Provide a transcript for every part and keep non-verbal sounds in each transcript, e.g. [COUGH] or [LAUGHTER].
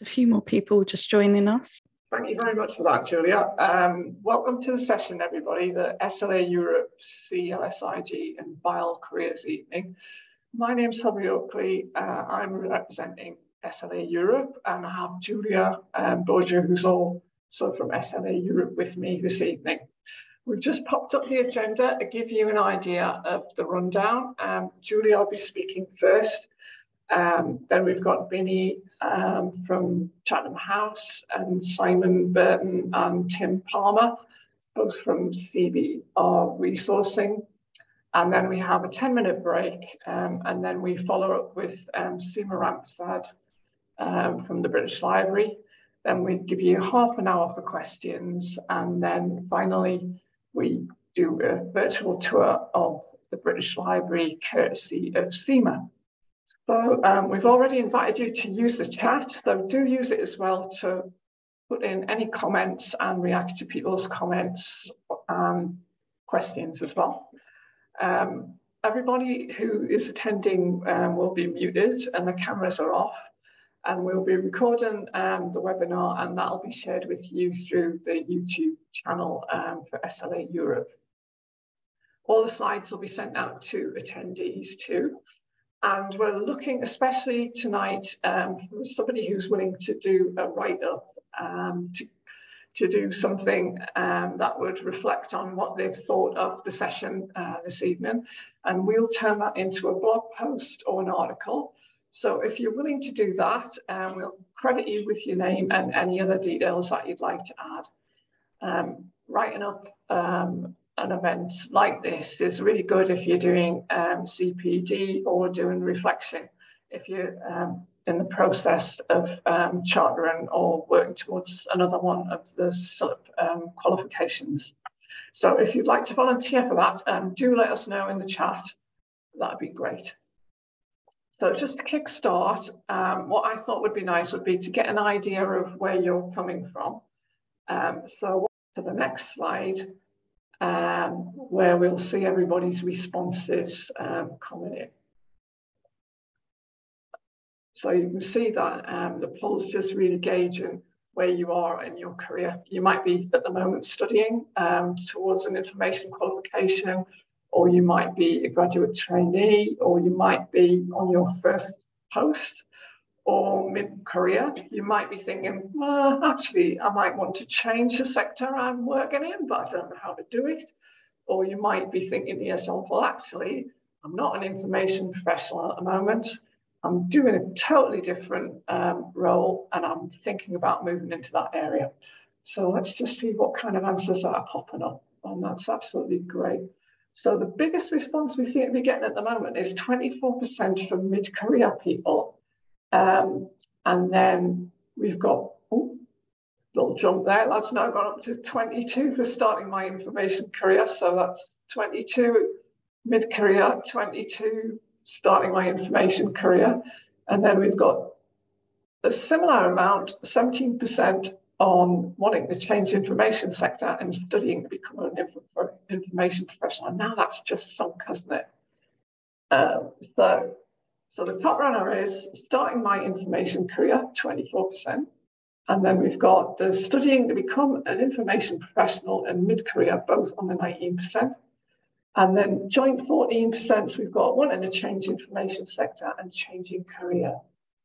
a few more people just joining us. Thank you very much for that, Julia. Um, welcome to the session, everybody, the SLA Europe CLSIG and BIALL Careers Evening. My name's Hilary Oakley. Uh, I'm representing SLA Europe, and I have Julia um, Bourgeois, who's also from SLA Europe with me this evening. We've just popped up the agenda to give you an idea of the rundown. Um, Julia will be speaking first. Um, then we've got Binny um, from Chatham House and Simon Burton and Tim Palmer, both from CB Resourcing. And then we have a 10 minute break um, and then we follow up with um, Seema um, from the British Library. Then we give you half an hour for questions and then finally we do a virtual tour of the British Library courtesy of Seema. So um, we've already invited you to use the chat, so do use it as well to put in any comments and react to people's comments and questions as well. Um, everybody who is attending um, will be muted and the cameras are off and we'll be recording um, the webinar and that'll be shared with you through the YouTube channel um, for SLA Europe. All the slides will be sent out to attendees too. And we're looking especially tonight um, for somebody who's willing to do a write-up, um, to, to do something um, that would reflect on what they've thought of the session uh, this evening. And we'll turn that into a blog post or an article. So if you're willing to do that, um, we'll credit you with your name and any other details that you'd like to add. Um, writing up um, an event like this is really good if you're doing um, CPD or doing reflection, if you're um, in the process of um, chartering or working towards another one of the um, qualifications. So if you'd like to volunteer for that, um, do let us know in the chat. That'd be great. So just to kick start, um, what I thought would be nice would be to get an idea of where you're coming from. so to the next slide, um, where we'll see everybody's responses um, coming in. So you can see that um, the poll's just really gauging where you are in your career. You might be at the moment studying um, towards an information qualification, or you might be a graduate trainee, or you might be on your first post or mid-career, you might be thinking, well, actually, I might want to change the sector I'm working in, but I don't know how to do it. Or you might be thinking yourself, well, actually, I'm not an information professional at the moment. I'm doing a totally different um, role and I'm thinking about moving into that area. So let's just see what kind of answers are popping up. And that's absolutely great. So the biggest response we seem to be getting at the moment is 24% from mid-career people um, and then we've got, ooh, little jump there. That's now gone up to 22 for starting my information career. So that's 22 mid-career, 22 starting my information career. And then we've got a similar amount, 17% on wanting to change information sector and studying to become an inf information professional. And now that's just sunk, hasn't it? Um, so so the top runner is starting my information career, 24%. And then we've got the studying to become an information professional and mid-career, both on the 19%. And then joint 14%, so we've got one in to change information sector and changing career.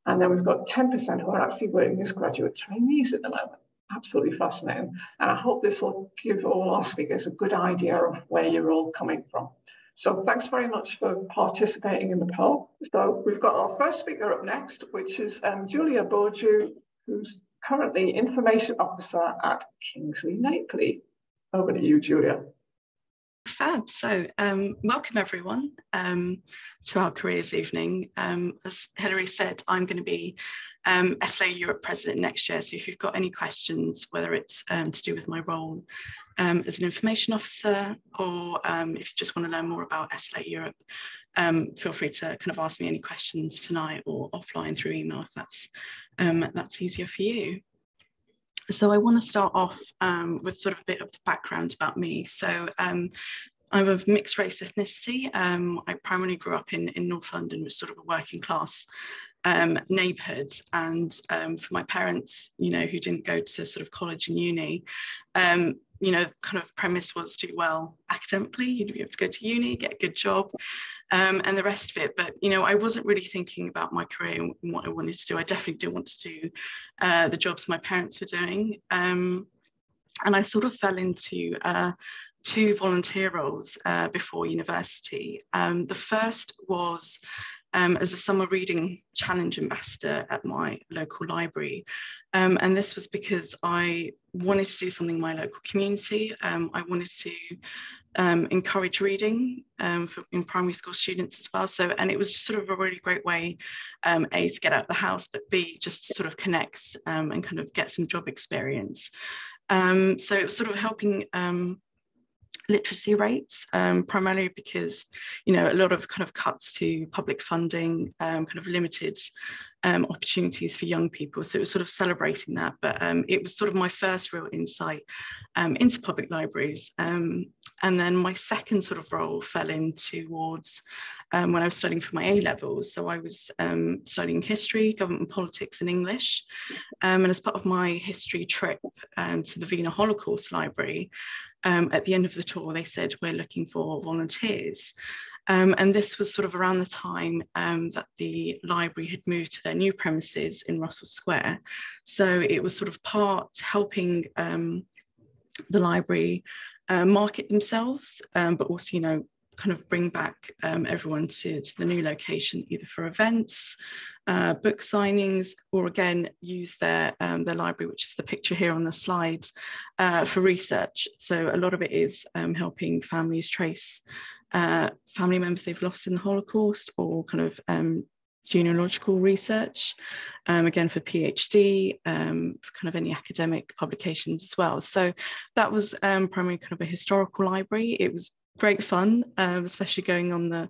And then we've got 10% who are actually working as graduate trainees at the moment. Absolutely fascinating. And I hope this will give all our speakers a good idea of where you're all coming from. So thanks very much for participating in the poll. So we've got our first speaker up next, which is um, Julia Bourgeois, who's currently Information Officer at Kingsley Napley. Over to you, Julia. Fab. So, um, welcome everyone um, to our careers evening. Um, as Hilary said, I'm going to be um, SLA Europe President next year. So, if you've got any questions, whether it's um, to do with my role um, as an information officer, or if you just want to learn more about SLA Europe, feel free to kind of ask me any questions tonight or offline through email if that's that's easier for you. So I want to start off um, with sort of a bit of background about me. So um, I'm of mixed race ethnicity. Um, I primarily grew up in, in North London, was sort of a working class um, neighborhood. And um, for my parents, you know, who didn't go to sort of college and uni, um, you know, kind of premise was do well academically, you'd be able to go to uni, get a good job, um, and the rest of it. But, you know, I wasn't really thinking about my career and what I wanted to do. I definitely didn't want to do uh, the jobs my parents were doing. Um, and I sort of fell into uh, two volunteer roles uh, before university. Um, the first was um, as a summer reading challenge ambassador at my local library. Um, and this was because I wanted to do something in my local community. Um, I wanted to um, encourage reading um, for, in primary school students as well. So, and it was sort of a really great way, um, A, to get out of the house, but B, just to sort of connect and kind of get some job experience. so it was sort of helping literacy rates, um, primarily because, you know, a lot of kind of cuts to public funding, um, kind of limited um, opportunities for young people. So it was sort of celebrating that. But um, it was sort of my first real insight um, into public libraries. Um, and then my second sort of role fell in towards um, when I was studying for my A levels. So I was um, studying history, government politics, and English. and as part of my history trip to the Wiener Holocaust Library, at the end of the tour, they said, We're looking for volunteers. Um, and this was sort of around the time um, that the library had moved to their new premises in Russell Square. So it was sort of part helping um, the library uh, market themselves, um, but also, you know, kind of bring back um, everyone to, to the new location, either for events, uh, book signings, or again, use their, um, their library, which is the picture here on the slide, uh, for research. So a lot of it is helping families trace uh, family members they've lost in the Holocaust or kind of um, genealogical research, um, again for PhD, um, for kind of any academic publications as well. So that was um, primarily kind of a historical library. It was great fun, um, especially going on the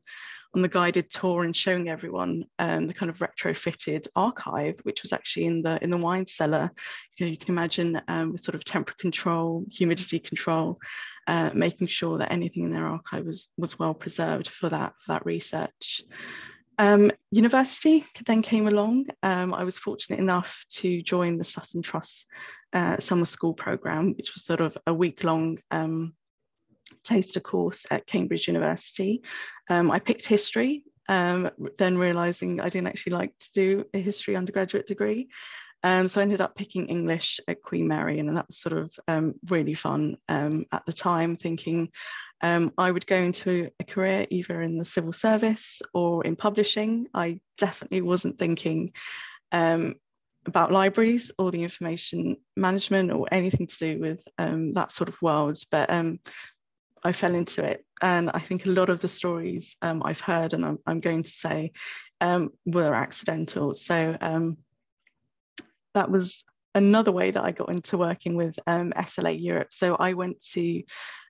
on the guided tour and showing everyone um, the kind of retrofitted archive, which was actually in the in the wine cellar. You, know, you can imagine um, with sort of temperature control, humidity control, uh, making sure that anything in their archive was was well preserved for that for that research. Um, university then came along. Um, I was fortunate enough to join the Sutton Trust uh, summer school program, which was sort of a week long um, taster course at Cambridge University. Um, I picked history, um, then realizing I didn't actually like to do a history undergraduate degree. Um, so I ended up picking English at Queen Mary, and that was sort of um, really fun um, at the time, thinking um, I would go into a career either in the civil service or in publishing. I definitely wasn't thinking um, about libraries or the information management or anything to do with um, that sort of world. But I fell into it. And I think a lot of the stories um, I've heard and I'm, I'm going to say um, were accidental. So um, that was another way that I got into working with um, SLA Europe. So I went to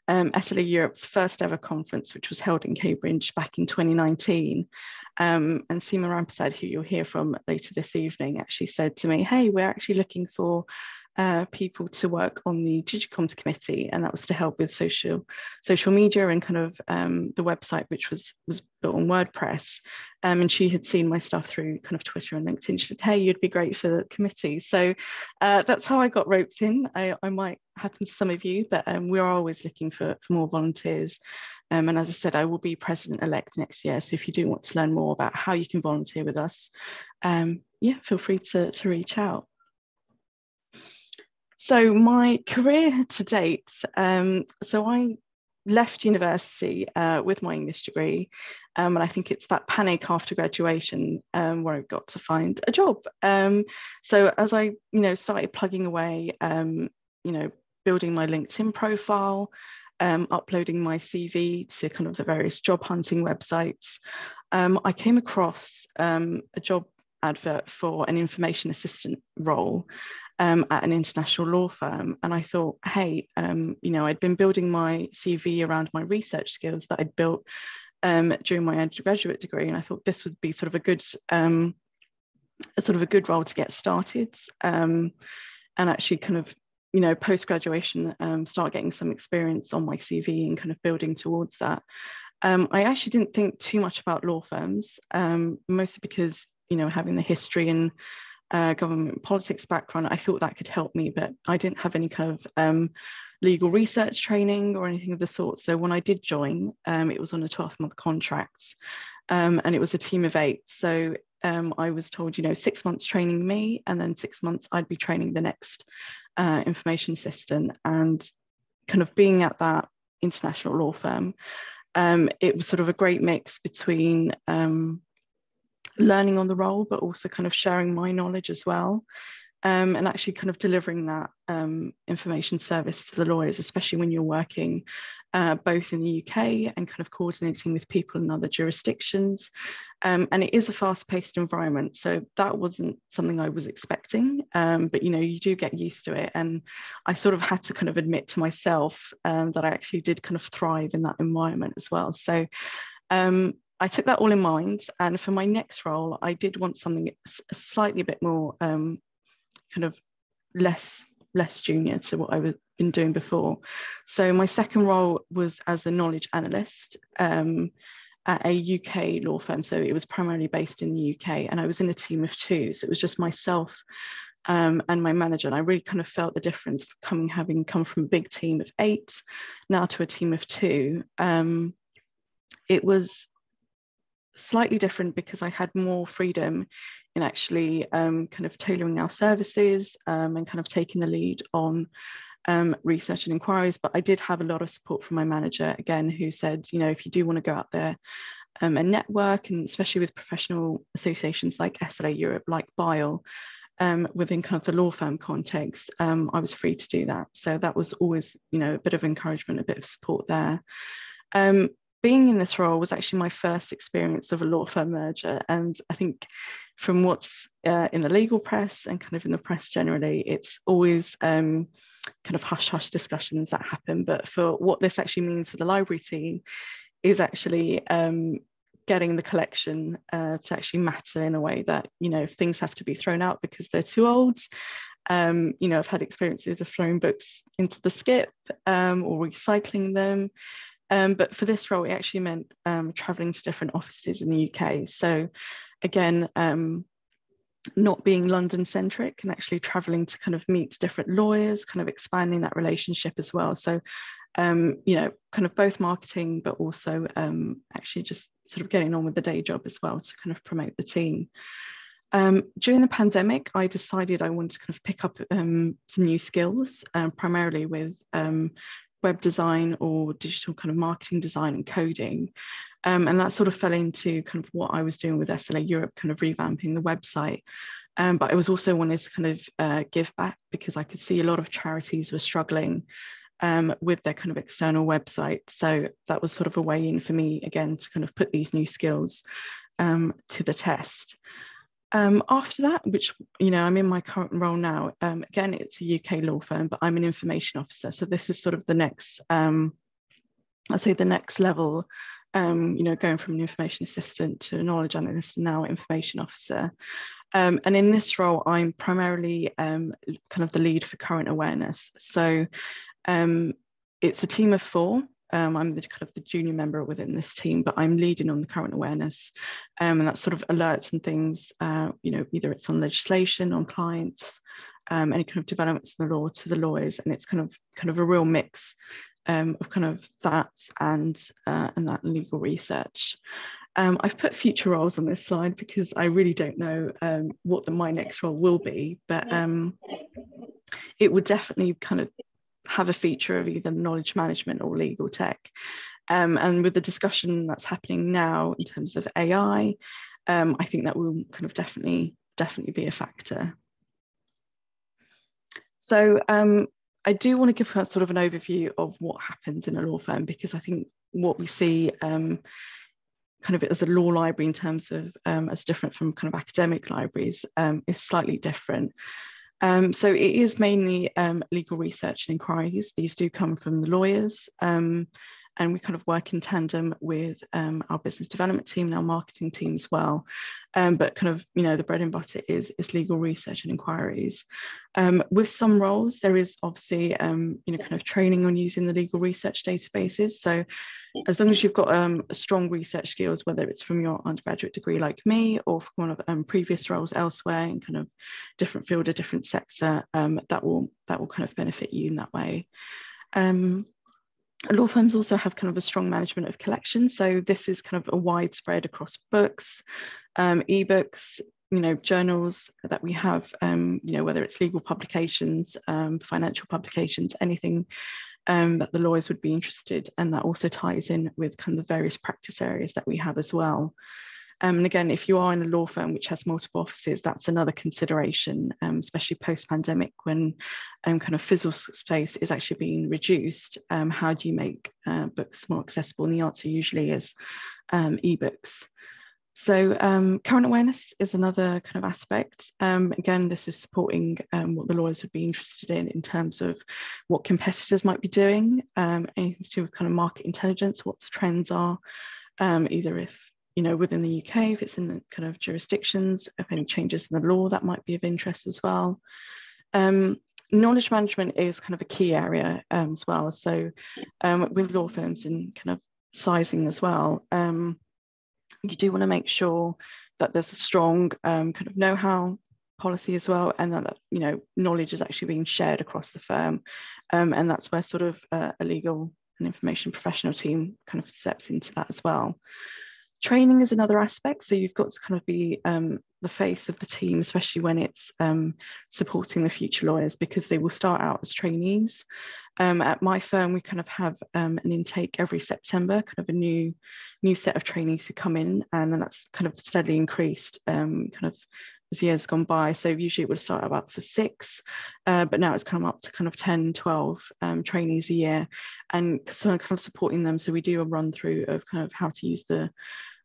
um, SLA Europe's first ever conference, which was held in Cambridge back in 2019. Um, and Seema Rampersad, who you'll hear from later this evening, actually said to me, hey, we're actually looking for uh, people to work on the Digicoms committee, and that was to help with social social media and kind of um, the website, which was was built on WordPress. Um, and she had seen my stuff through kind of Twitter and LinkedIn. She said, "Hey, you'd be great for the committee." So uh, that's how I got roped in. I, I might happen to some of you, but um, we are always looking for, for more volunteers. Um, and as I said, I will be president elect next year. So if you do want to learn more about how you can volunteer with us, um, yeah, feel free to, to reach out. So my [LAUGHS] career to date, um, so I left university uh, with my English degree, um, and I think it's that panic after graduation um, where I got to find a job. Um, so as I, you know, started plugging away, um, you know, building my LinkedIn profile, um, uploading my CV to kind of the various job hunting websites, I came across a job advert for an information assistant role um, at an international law firm. And I thought, hey, um, you know, I'd been building my CV around my research skills that I'd built um, during my undergraduate degree. And I thought this would be sort of a good, um, a sort of a good role to get started um, and actually kind of, you know, post graduation, um, start getting some experience on my CV and kind of building towards that. Um, I actually didn't think too much about law firms, um, mostly because you know, having the history and uh, government politics background, I thought that could help me, but I didn't have any kind of um, legal research training or anything of the sort. So when I did join, um, it was on a 12 month contract um, and it was a team of eight. So um, I was told, you know, six months training me and then six months I'd be training the next uh, information assistant. And kind of being at that international law firm, um, it was sort of a great mix between um, learning on the role, but also kind of sharing my knowledge as well. Um, and actually kind of delivering that um, information service to the lawyers, especially when you're working uh, both in the UK and kind of coordinating with people in other jurisdictions. Um, and it is a fast-paced environment, so that wasn't something I was expecting. Um, but you know, you do get used to it, and I sort of had to kind of admit to myself um, that I actually did kind of thrive in that environment as well. So um, I took that all in mind, and for my next role, I did want something slightly a bit more um, kind of less less junior to what I was been doing before. So my second role was as a knowledge analyst um, at a UK law firm. So it was primarily based in the UK, and I was in a team of two. So it was just myself um, and my manager. And I really kind of felt the difference coming having come from a big team of eight now to a team of two. Um, it was slightly different because I had more freedom in actually um, kind of tailoring our services um, and kind of taking the lead on um, research and inquiries. But I did have a lot of support from my manager, again, who said, you know, if you do want to go out there um, and network, and especially with professional associations like SLA Europe, like BIALL, um, within kind of the law firm context, um, I was free to do that. So that was always, you know, a bit of encouragement, a bit of support there. Um, being in this role was actually my first experience of a law firm merger. And I think from what's uh, in the legal press and kind of in the press generally, it's always um, kind of hush hush discussions that happen. But for what this actually means for the library team is actually um, getting the collection uh, to actually matter in a way that, you know, things have to be thrown out because they're too old. Um, you know, I've had experiences of throwing books into the skip um, or recycling them. Um, but for this role, it actually meant um, traveling to different offices in the UK. So again, um, not being London centric and actually traveling to kind of meet different lawyers, kind of expanding that relationship as well. So, um, you know, kind of both marketing, but also um, actually just sort of getting on with the day job as well to kind of promote the team. Um, during the pandemic, I decided I wanted to kind of pick up um, some new skills, uh, primarily with um, web design or digital kind of marketing design and coding. Um, and that sort of fell into kind of what I was doing with SLA Europe, kind of revamping the website. Um, but I was also wanted to kind of uh, give back because I could see a lot of charities were struggling um, with their kind of external website. So that was sort of a way in for me, again, to kind of put these new skills um, to the test. Um, after that, which, you know, I'm in my current role now, um, again, it's a UK law firm, but I'm an information officer. So this is sort of the next, um, I'd say the next level, um, you know, going from an information assistant to a knowledge analyst and now information officer. Um, and in this role, I'm primarily um, kind of the lead for current awareness. So it's a team of four um, I'm the kind of the junior member within this team, but I'm leading on the current awareness, um, and that sort of alerts and things. Uh, you know, either it's on legislation, on clients, um, any kind of developments in the law to the lawyers, and it's kind of kind of a real mix um, of kind of that and uh, and that legal research. Um, I've put future roles on this slide because I really don't know um, what the, my next role will be, but it would definitely kind of have a feature of either knowledge management or legal tech. Um, and with the discussion that's happening now in terms of AI, um, I think that will kind of definitely, definitely be a factor. So um, I do want to give sort of an overview of what happens in a law firm because I think what we see um, kind of as a law library in terms of um, as different from kind of academic libraries um, is slightly different. Um, so it is mainly um, legal research and inquiries. These do come from the lawyers. Um, and we kind of work in tandem with um, our business development team and our marketing team as well. Um, but kind of, you know, the bread and butter is, is legal research and inquiries. Um, with some roles, there is obviously, um, you know, kind of training on using the legal research databases. So as long as you've got um, strong research skills, whether it's from your undergraduate degree like me or from one of um, previous roles elsewhere in kind of different field or different sector, that will that will kind of benefit you in that way. Um, law firms also have kind of a strong management of collections. So this is kind of a widespread across books, um, ebooks, you know, journals that we have, um, you know, whether it's legal publications, um, financial publications, anything um, that the lawyers would be interested. And that also ties in with kind of the various practice areas that we have as well. Um, and again, if you are in a law firm which has multiple offices, that's another consideration, um, especially post-pandemic when um, kind of physical space is actually being reduced. Um, how do you make uh, books more accessible? And the answer usually is um, ebooks. So um, current awareness is another kind of aspect. Um, again, this is supporting um, what the lawyers would be interested in in terms of what competitors might be doing, um, anything to do with kind of market intelligence, what the trends are, either if you know, within the UK, if it's in the kind of jurisdictions, if any changes in the law that might be of interest as well. Um, knowledge management is kind of a key area um, as well. So um, with law firms and kind of sizing as well, um, you do want to make sure that there's a strong um, kind of know-how policy as well, and that you know knowledge is actually being shared across the firm, um, and that's where sort of uh, a legal and information professional team kind of steps into that as well. Training is another aspect. So you've got to kind of be um, the face of the team, especially when it's um, supporting the future lawyers, because they will start out as trainees. Um, at my firm, we kind of have um, an intake every September, kind of a new new set of trainees who come in, and then that's kind of steadily increased, um, kind of as years gone by. So usually it would start about for six, uh, but now it's come up to kind of 10, 12 um, trainees a year, and so I'm kind of supporting them. So we do a run through of kind of how to use the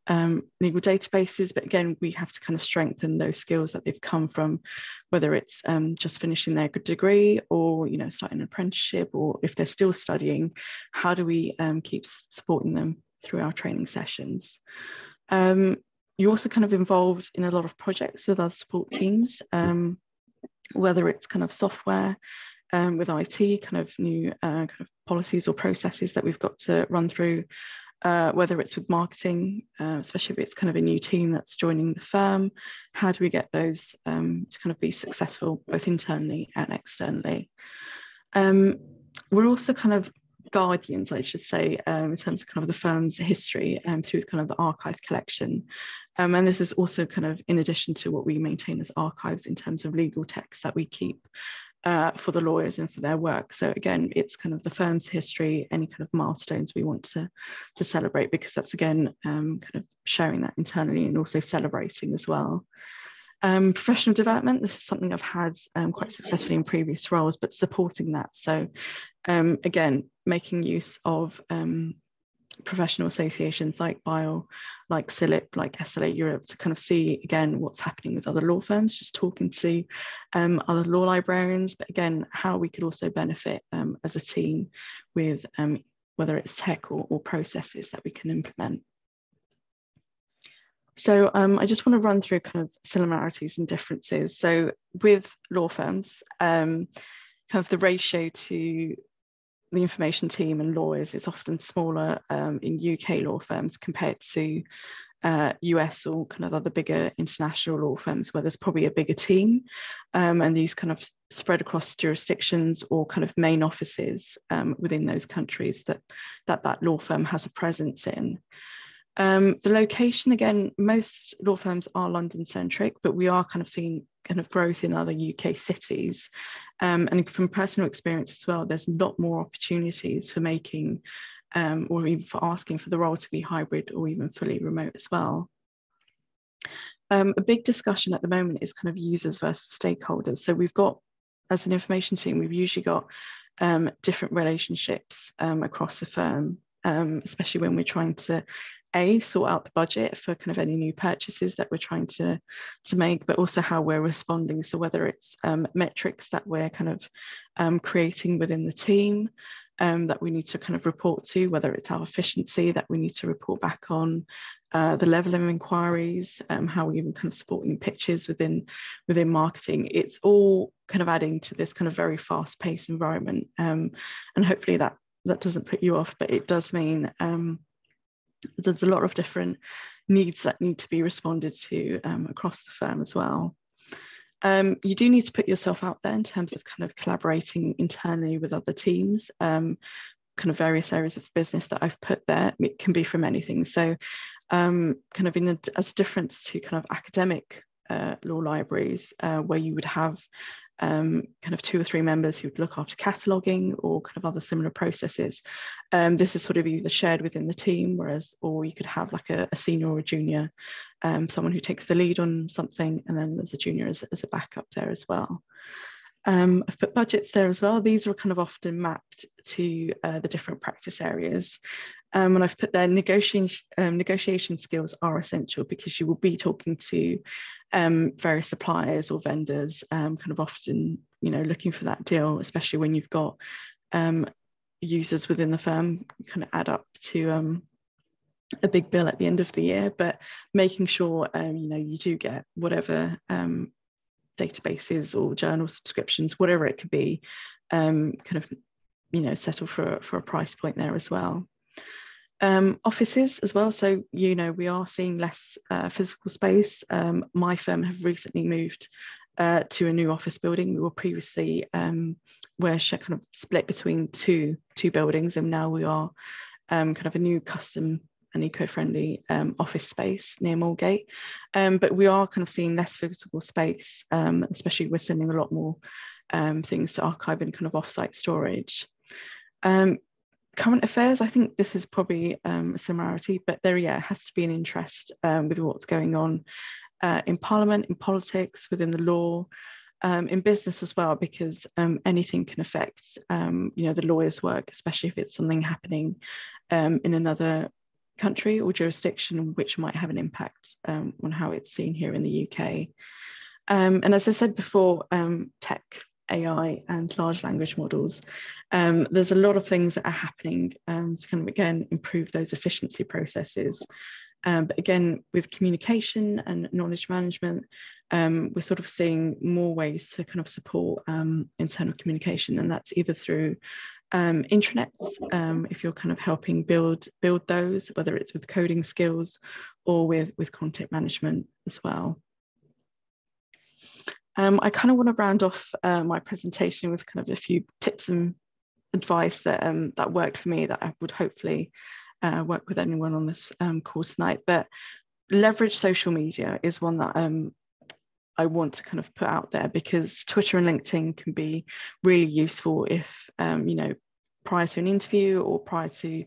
um, legal databases, but again, we have to kind of strengthen those skills that they've come from, whether it's um, just finishing their degree or, you know, starting an apprenticeship, or if they're still studying, how do we um, keep supporting them through our training sessions? Um, you're also kind of involved in a lot of projects with our support teams, um, whether it's kind of software, um, with IT, kind of new uh, kind of policies or processes that we've got to run through, uh, whether it's with marketing, uh, especially if it's kind of a new team that's joining the firm, how do we get those um, to kind of be successful both internally and externally? Um, we're also kind of guardians, I should say, um, in terms of kind of the firm's history and um, through kind of the archive collection. Um, and this is also kind of in addition to what we maintain as archives in terms of legal texts that we keep uh, for the lawyers and for their work. So again, it's kind of the firm's history, any kind of milestones we want to, to celebrate, because that's again, um, kind of sharing that internally and also celebrating as well. Um, professional development, this is something I've had um, quite successfully in previous roles, but supporting that. So um, again, making use of um, professional associations like BIALL, like CILIP, like SLA Europe to kind of see again what's happening with other law firms, just talking to um, other law librarians, but again, how we could also benefit um, as a team with um, whether it's tech or, or, processes that we can implement. So um, I just want to run through kind of similarities and differences. So with law firms, um, kind of the ratio to the information team and lawyers is often smaller um, in UK law firms compared to uh, US or kind of other bigger international law firms where there's probably a bigger team um, and these kind of spread across jurisdictions or kind of main offices um, within those countries that, that that law firm has a presence in. Um, the location, again, most law firms are London centric, but we are kind of seeing kind of growth in other UK cities. Um, and from personal experience as well, there's a lot more opportunities for making um, or even for asking for the role to be hybrid or even fully remote as well. Um, a big discussion at the moment is kind of users versus stakeholders. So we've got, as an information team, we've usually got um, different relationships um, across the firm, um, especially when we're trying to a sort out the budget for kind of any new purchases that we're trying to to make but also how we're responding so whether it's um, metrics that we're kind of um, creating within the team um, that we need to kind of report to, whether it's our efficiency that we need to report back on, uh, the level of inquiries, um, how we're even kind of supporting pitches within within marketing. It's all kind of adding to this kind of very fast-paced environment, um, and hopefully that that doesn't put you off, but it does mean um, there's a lot of different needs that need to be responded to um, across the firm as well. Um, you do need to put yourself out there in terms of kind of collaborating internally with other teams, um, kind of various areas of business that I've put there. It can be from anything. So um, kind of in a, as a difference to kind of academic uh, law libraries uh, where you would have um, kind of two or three members who would look after cataloguing or kind of other similar processes. Um, this is sort of either shared within the team, whereas, or you could have like a, a senior or a junior, um, someone who takes the lead on something, and then there's a junior as, as a backup there as well. Um, I've put budgets there as well. These are kind of often mapped to uh, the different practice areas. Um, and I've put there negotiation, um, negotiation skills are essential because you will be talking to um, various suppliers or vendors, um, kind of often, you know, looking for that deal, especially when you've got um, users within the firm kind of add up to um, a big bill at the end of the year, but making sure, you know, you do get whatever databases or journal subscriptions, whatever it could be, um, kind of, you know, settle for, for a price point there as well. Um, offices as well. So, you know, we are seeing less uh, physical space. Um, my firm have recently moved uh, to a new office building. We were previously um, we're kind of split between two two buildings, and now we are um, kind of a new custom and eco-friendly um, office space near Moorgate. Um, but we are kind of seeing less physical space, um, especially we're sending a lot more um, things to archive and kind of off-site storage. Um, current affairs, I think this is probably um, a similarity, but there, yeah, has to be an interest with what's going on uh, in Parliament, in politics, within the law, um, in business as well, because um, anything can affect, um, you know, the lawyer's work, especially if it's something happening in another country or jurisdiction which might have an impact um, on how it's seen here in the UK. Um, and as I said before, um, tech, AI and large language models, um, there's a lot of things that are happening um, to kind of again improve those efficiency processes. Um, but again, with communication and knowledge management, um, we're sort of seeing more ways to kind of support um, internal communication, and that's either through um, intranets, um, if you're kind of helping build build those, whether it's with coding skills or with, with content management as well. Um, I kind of want to round off uh, my presentation with kind of a few tips and advice that that worked for me that I would hopefully uh, work with anyone on this um, call tonight. But leverage social media is one that um, I want to kind of put out there because Twitter and LinkedIn can be really useful if, um, you know, prior to an interview or prior to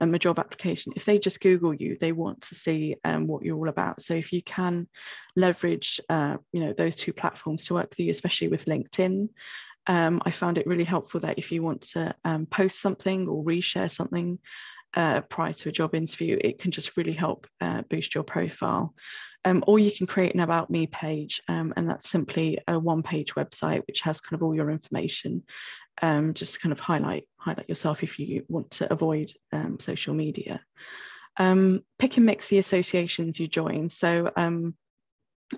um, a job application, if they just Google you, they want to see um, what you're all about. So if you can leverage, uh, you know, those two platforms to work with you, especially with LinkedIn, um, I found it really helpful that if you want to um, post something or reshare something uh, prior to a job interview, it can just really help uh, boost your profile. Um, or you can create an About Me page, um, and that's simply a one page website which has kind of all your information, um, just to kind of highlight, highlight yourself if you want to avoid um, social media. Um, pick and mix the associations you join. So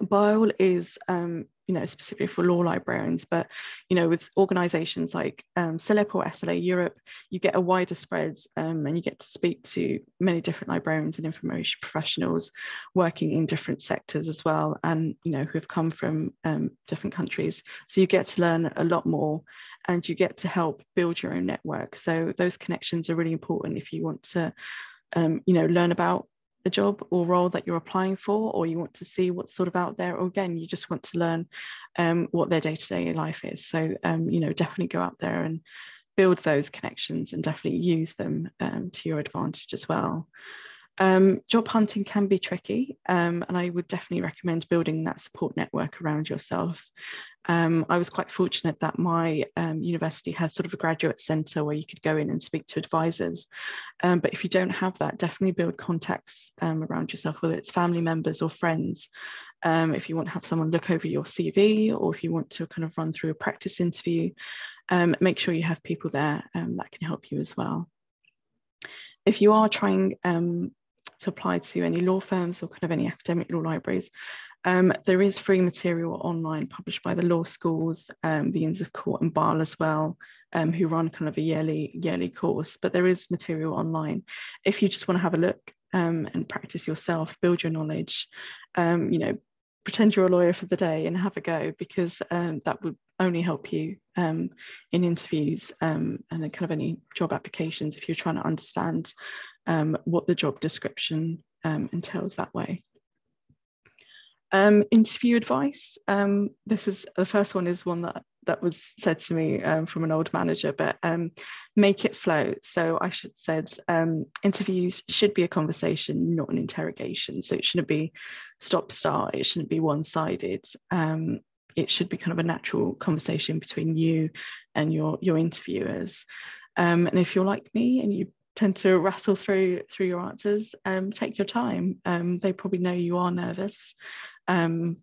BIALL is um, you know, specifically for law librarians, but, you know, with organizations like um, CILIP or SLA Europe, you get a wider spread um, and you get to speak to many different librarians and information professionals working in different sectors as well, and, you know, who have come from um, different countries. So you get to learn a lot more and you get to help build your own network. So those connections are really important if you want to, um, you know, learn about a job or role that you're applying for, or you want to see what's sort of out there, or again, you just want to learn um, what their day to day life is. So, um, you know, definitely go out there and build those connections and definitely use them um, to your advantage as well. Um, job hunting can be tricky, um, and I would definitely recommend building that support network around yourself. Um, I was quite fortunate that my um, university has sort of a graduate centre where you could go in and speak to advisors. Um, but if you don't have that, definitely build contacts um, around yourself, whether it's family members or friends. Um, if you want to have someone look over your CV or if you want to kind of run through a practice interview, um, make sure you have people there that can help you as well. If you are trying to apply to any law firms or kind of any academic law libraries, um, there is free material online published by the law schools, um, the Inns of Court and Bar as well, um, who run kind of a yearly yearly course. But there is material online. If you just want to have a look um, and practice yourself, build your knowledge, um, you know, pretend you're a lawyer for the day and have a go because um, that would only help you in interviews and kind of any job applications if you're trying to understand what the job description entails that way. Um, interview advice. Um, this is the first one is one that that was said to me um, from an old manager, but um, make it flow. So I should said um, interviews should be a conversation, not an interrogation. So it shouldn't be stop start. It shouldn't be one sided. Um, it should be kind of a natural conversation between you and your your interviewers. and if you're like me and you tend to rattle through through your answers um, take your time um, they probably know you are nervous um,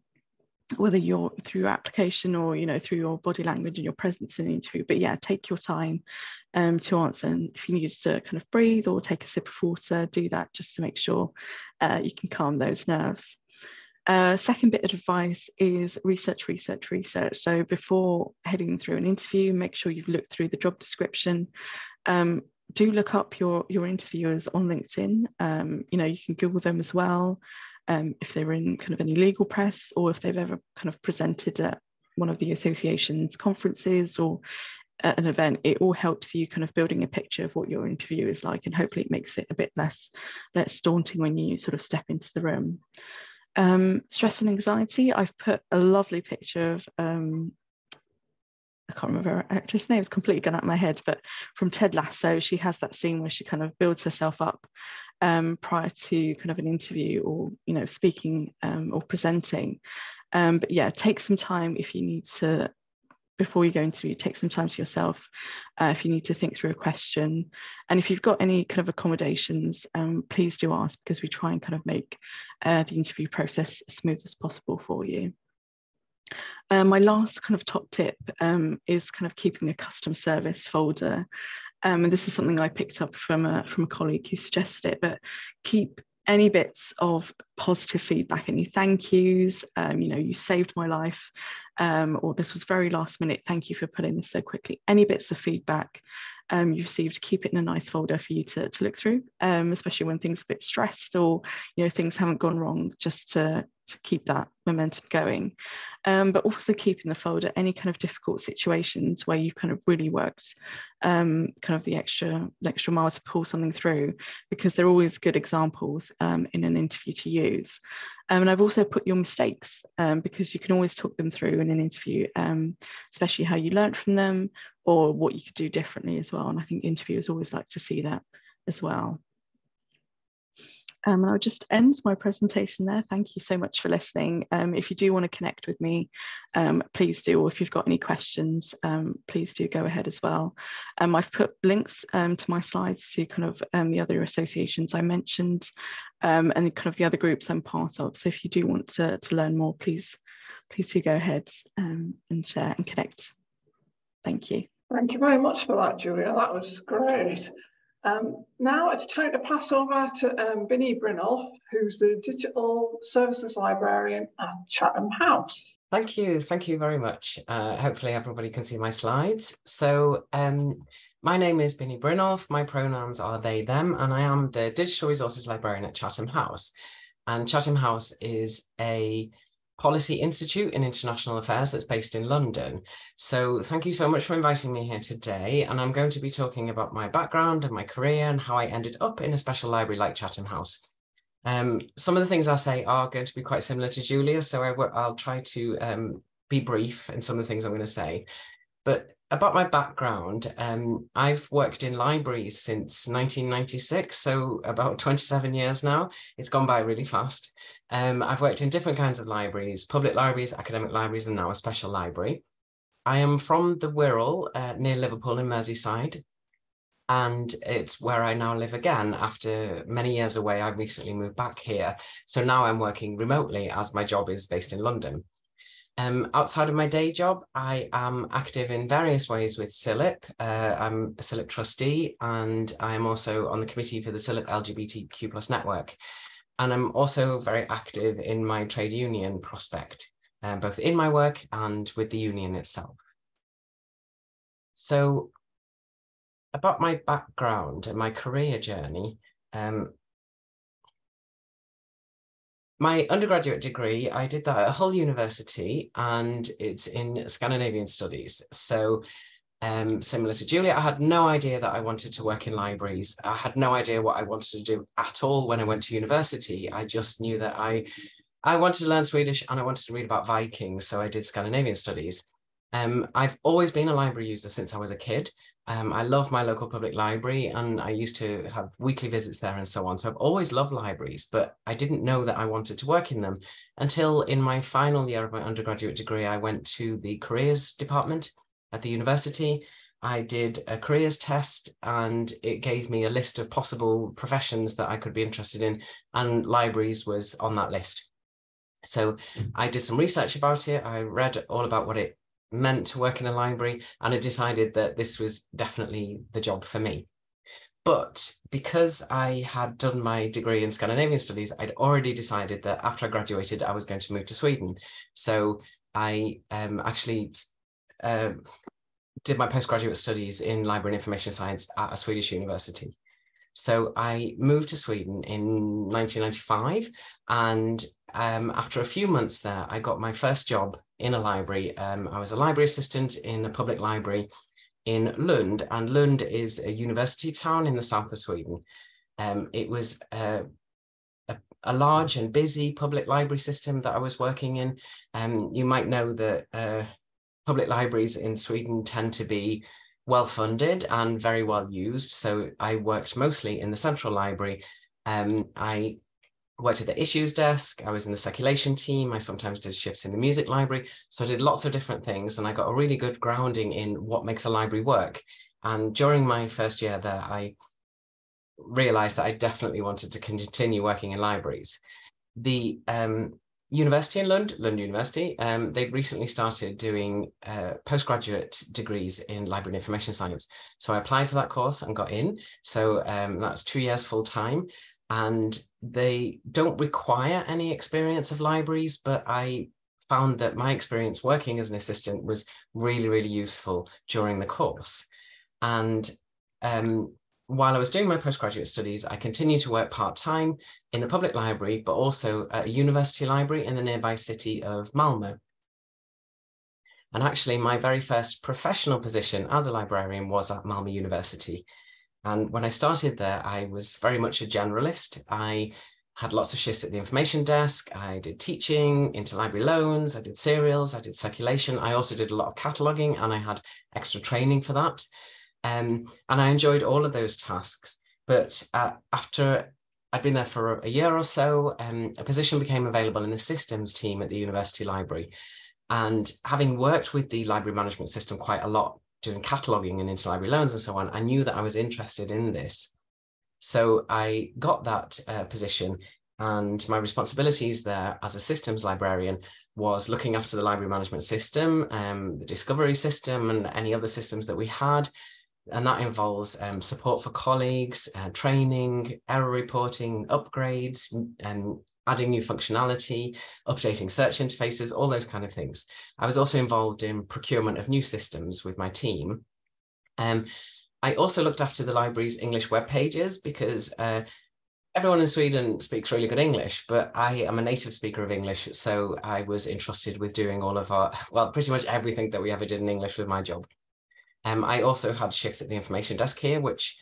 whether you're through application or you know through your body language and your presence in the interview but yeah take your time um, to answer and if you need to kind of breathe or take a sip of water do that just to make sure uh, you can calm those nerves uh, second bit of advice is research, research, research. So before heading through an interview, make sure you've looked through the job description. Um, do look up your your interviewers on LinkedIn. Um, you know, you can Google them as well um, if they're in kind of any legal press or if they've ever kind of presented at one of the association's conferences or at an event. It all helps you kind of building a picture of what your interview is like, and hopefully it makes it a bit less less daunting when you sort of step into the room. Um, stress and anxiety. I've put a lovely picture of um, I can't remember her actress name, it's completely gone out of my head, but from Ted Lasso, she has that scene where she kind of builds herself up um, prior to kind of an interview or, you know, speaking um, or presenting. Um, but yeah, take some time if you need to, before you go into it, take some time to yourself uh, if you need to think through a question. And if you've got any kind of accommodations, um, please do ask because we try and kind of make uh, the interview process as smooth as possible for you. Um, my last kind of top tip um, is kind of keeping a custom service folder. Um, and this is something I picked up from a, from a colleague who suggested it, but keep any bits of positive feedback, any thank yous, um, you know, you saved my life, um, or this was very last minute, thank you for putting this so quickly. Any bits of feedback um, you received, keep it in a nice folder for you to, to look through, um, especially when things are a bit stressed or, you know, things haven't gone wrong, just to, to keep that momentum going. Um, but also keep in the folder any kind of difficult situations where you've kind of really worked um, kind of the extra, extra mile to pull something through, because they're always good examples um, in an interview to use. Um, and I've also put your mistakes um, because you can always talk them through in an interview, um, especially how you learned from them or what you could do differently as well. And I think interviewers always like to see that as well. Um, and I'll just end my presentation there. Thank you so much for listening. Um, if you do want to connect with me, um, please do. Or if you've got any questions, um, please do go ahead as well. Um, I've put links um, to my slides to kind of the other associations I mentioned and kind of the other groups I'm part of. So if you do want to, to learn more, please, please do go ahead and share and connect. Thank you. Thank you very much for that, Julia. That was great. Um, now it's time to pass over to um, Binny Brinolf, who's the Digital Services Librarian at Chatham House. Thank you. Thank you very much. Uh, hopefully everybody can see my slides. So um, my name is Binny Brinolf. My pronouns are they, them, and I am the Digital Resources Librarian at Chatham House. And Chatham House is a Policy Institute in International Affairs that's based in London. So thank you so much for inviting me here today. And I'm going to be talking about my background and my career and how I ended up in a special library like Chatham House. Um, some of the things I'll say are going to be quite similar to Julia, so I will, I'll try to um, be brief in some of the things I'm going to say. But about my background, um, I've worked in libraries since 1996, so about 27 years now. It's gone by really fast. Um, I've worked in different kinds of libraries, public libraries, academic libraries, and now a special library. I am from the Wirral uh, near Liverpool in Merseyside, and it's where I now live again after many years away. I recently moved back here, so now I'm working remotely as my job is based in London. Um, outside of my day job, I am active in various ways with CILIP. Uh, I'm a CILIP trustee and I'm also on the committee for the CILIP LGBTQ plus network. And I'm also very active in my trade union prospect, uh, both in my work and with the union itself. So about my background and my career journey, um, my undergraduate degree, I did that at Hull University and it's in Scandinavian studies. So um, similar to Julia, I had no idea that I wanted to work in libraries. I had no idea what I wanted to do at all when I went to university. I just knew that I, I wanted to learn Swedish and I wanted to read about Vikings. So I did Scandinavian studies. Um, I've always been a library user since I was a kid. Um, I love my local public library and I used to have weekly visits there and so on. So I've always loved libraries, but I didn't know that I wanted to work in them until in my final year of my undergraduate degree, I went to the careers department at the university. I did a careers test and it gave me a list of possible professions that I could be interested in and libraries was on that list. So mm. I did some research about it. I read all about what it meant to work in a library and I decided that this was definitely the job for me. But because I had done my degree in Scandinavian studies, I'd already decided that after I graduated, I was going to move to Sweden. So I um, actually uh, did my postgraduate studies in library and information science at a Swedish university. So I moved to Sweden in 1995 and um, after a few months there, I got my first job in a library. Um, I was a library assistant in a public library in Lund, and Lund is a university town in the south of Sweden. Um, it was a, a, a, large and busy public library system that I was working in. Um, you might know that uh, public libraries in Sweden tend to be well funded and very well used. So I worked mostly in the central library. Um, I worked at the issues desk. I was in the circulation team. I sometimes did shifts in the music library. So I did lots of different things and I got a really good grounding in what makes a library work. And during my first year there, I realized that I definitely wanted to continue working in libraries. The um, university in Lund, Lund University, um, they've recently started doing uh, postgraduate degrees in library and information science. So I applied for that course and got in. So um, that's two years full time and they don't require any experience of libraries, but I found that my experience working as an assistant was really, really useful during the course. And um, while I was doing my postgraduate studies, I continued to work part-time in the public library, but also at a university library in the nearby city of Malmö. And actually, my very first professional position as a librarian was at Malmö University, and when I started there, I was very much a generalist. I had lots of shifts at the information desk. I did teaching, interlibrary loans, I did serials, I did circulation. I also did a lot of cataloging and I had extra training for that. Um, and I enjoyed all of those tasks. But uh, after I'd been there for a year or so, um, a position became available in the systems team at the university library. And having worked with the library management system quite a lot doing cataloging and interlibrary loans and so on, I knew that I was interested in this. So I got that uh, position and my responsibilities there as a systems librarian was looking after the library management system, um, the discovery system and any other systems that we had. And that involves um, support for colleagues, uh, training, error reporting, upgrades, and adding new functionality, updating search interfaces, all those kind of things. I was also involved in procurement of new systems with my team. Um, I also looked after the library's English web pages because uh, everyone in Sweden speaks really good English, but I am a native speaker of English, so I was entrusted with doing all of our, well, pretty much everything that we ever did in English with my job. Um, I also had shifts at the information desk here, which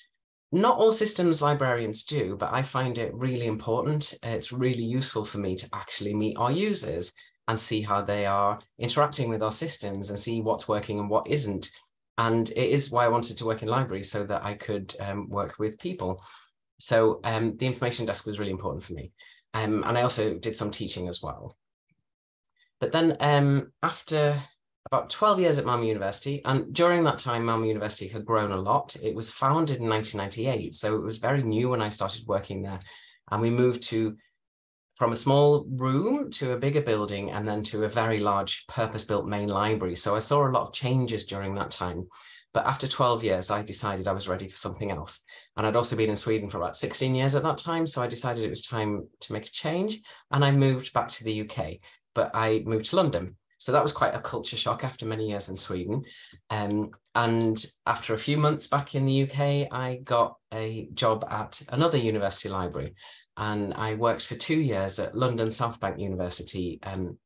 not all systems librarians do, but I find it really important. It's really useful for me to actually meet our users and see how they are interacting with our systems and see what's working and what isn't. and it is why I wanted to work in libraries so that I could um, work with people. So um, the information desk was really important for me. Um, and I also did some teaching as well. But then um, after about 12 years at Malmö University, and during that time, Malmö University had grown a lot. It was founded in 1998, so it was very new when I started working there. And we moved to from a small room to a bigger building and then to a very large purpose-built main library. So I saw a lot of changes during that time. But after 12 years, I decided I was ready for something else. And I'd also been in Sweden for about 16 years at that time. So I decided it was time to make a change. And I moved back to the UK, but I moved to London. So that was quite a culture shock after many years in Sweden. Um, and after a few months back in the UK, I got a job at another university library and I worked for two years at London South Bank University, um,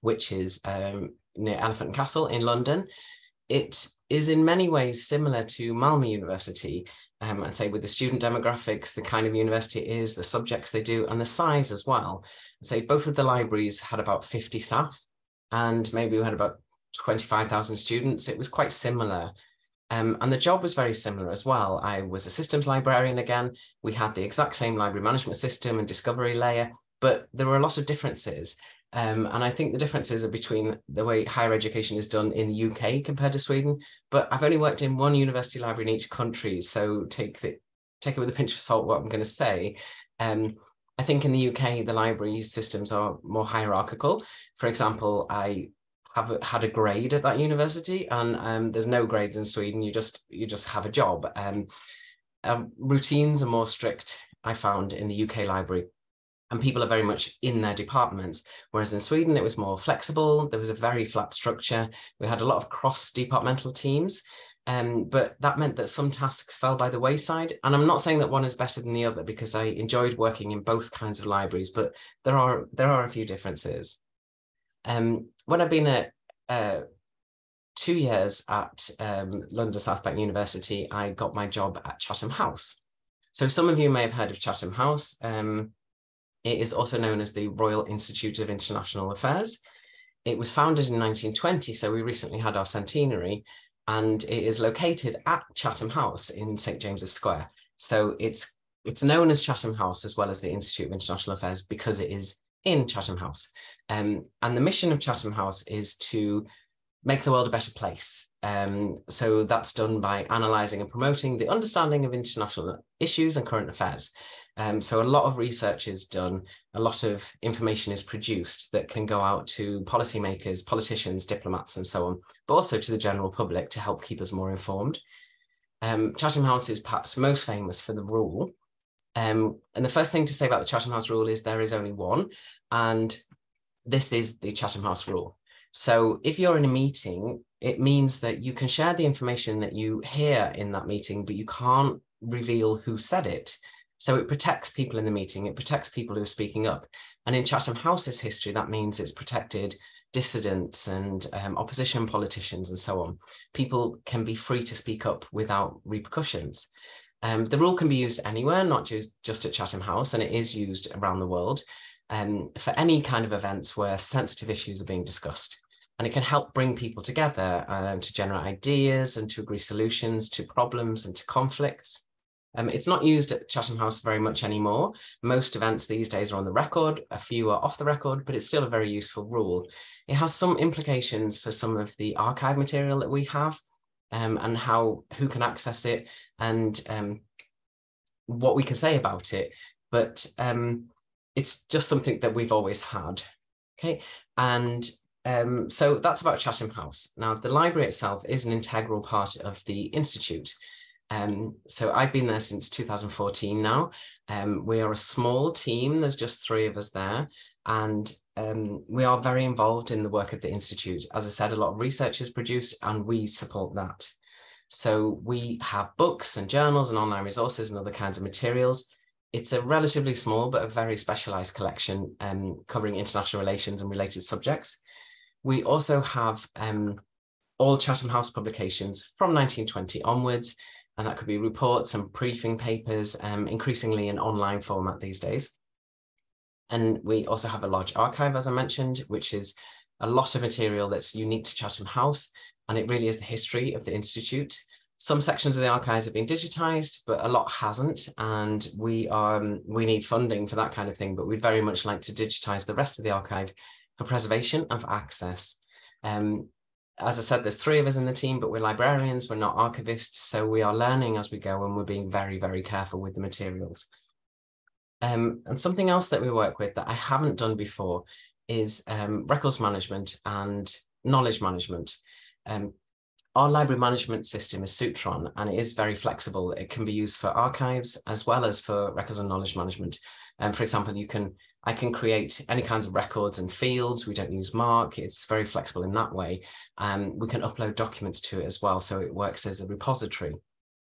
which is um, near Elephant Castle in London. It is in many ways similar to Malmö University, um, I'd say with the student demographics, the kind of university it is, the subjects they do, and the size as well. I'd say both of the libraries had about 50 staff, and maybe we had about 25,000 students. It was quite similar um, and the job was very similar as well. I was a systems librarian again. We had the exact same library management system and discovery layer, but there were a lot of differences. Um, and I think the differences are between the way higher education is done in the UK compared to Sweden. But I've only worked in one university library in each country, so take the take it with a pinch of salt what I'm going to say. Um, I think in the UK, the library systems are more hierarchical. For example, I have had a grade at that university and um, there's no grades in Sweden. You just you just have a job. Um, um, routines are more strict I found in the UK library and people are very much in their departments. Whereas in Sweden it was more flexible. There was a very flat structure. We had a lot of cross departmental teams um, but that meant that some tasks fell by the wayside. And I'm not saying that one is better than the other because I enjoyed working in both kinds of libraries, but there are there are a few differences. Um, when I've been at uh, two years at um, London South Bank University, I got my job at Chatham House. So some of you may have heard of Chatham House. Um, it is also known as the Royal Institute of International Affairs. It was founded in 1920, so we recently had our centenary, and it is located at Chatham House in St James's Square. So it's it's known as Chatham House as well as the Institute of International Affairs because it is in Chatham House. Um, and the mission of Chatham House is to make the world a better place. Um, so that's done by analysing and promoting the understanding of international issues and current affairs. Um, so a lot of research is done, a lot of information is produced that can go out to policymakers, politicians, diplomats, and so on, but also to the general public to help keep us more informed. Um, Chatham House is perhaps most famous for the rule. Um, and the first thing to say about the Chatham House rule is there is only one, and this is the Chatham House rule. So if you're in a meeting, it means that you can share the information that you hear in that meeting, but you can't reveal who said it. So it protects people in the meeting, it protects people who are speaking up. And in Chatham House's history, that means it's protected dissidents and um, opposition politicians and so on. People can be free to speak up without repercussions. Um, the rule can be used anywhere, not just, just at Chatham House, and it is used around the world um, for any kind of events where sensitive issues are being discussed. And it can help bring people together um, to generate ideas and to agree solutions to problems and to conflicts. Um, it's not used at Chatham House very much anymore. Most events these days are on the record, a few are off the record, but it's still a very useful rule. It has some implications for some of the archive material that we have um, and how who can access it and um, what we can say about it. But um, it's just something that we've always had. Okay, and um, so that's about Chatham House. Now, the library itself is an integral part of the Institute. Um, so I've been there since 2014 now. Um, we are a small team, there's just three of us there, and um, we are very involved in the work of the Institute. As I said, a lot of research is produced and we support that. So we have books and journals and online resources and other kinds of materials it's a relatively small but a very specialized collection um, covering international relations and related subjects. We also have um, all Chatham House publications from 1920 onwards, and that could be reports and briefing papers, um, increasingly in online format these days. And we also have a large archive, as I mentioned, which is a lot of material that's unique to Chatham House, and it really is the history of the Institute. Some sections of the archives have been digitized, but a lot hasn't, and we are um, we need funding for that kind of thing. But we'd very much like to digitize the rest of the archive for preservation and for access. Um, as I said, there's three of us in the team, but we're librarians, we're not archivists, so we are learning as we go and we're being very, very careful with the materials. Um, and something else that we work with that I haven't done before is um, records management and knowledge management. Um, our library management system is Soutron and it is very flexible. It can be used for archives as well as for records and knowledge management. And um, for example, you can I can create any kinds of records and fields. We don't use MARC. It's very flexible in that way. Um, we can upload documents to it as well. So it works as a repository.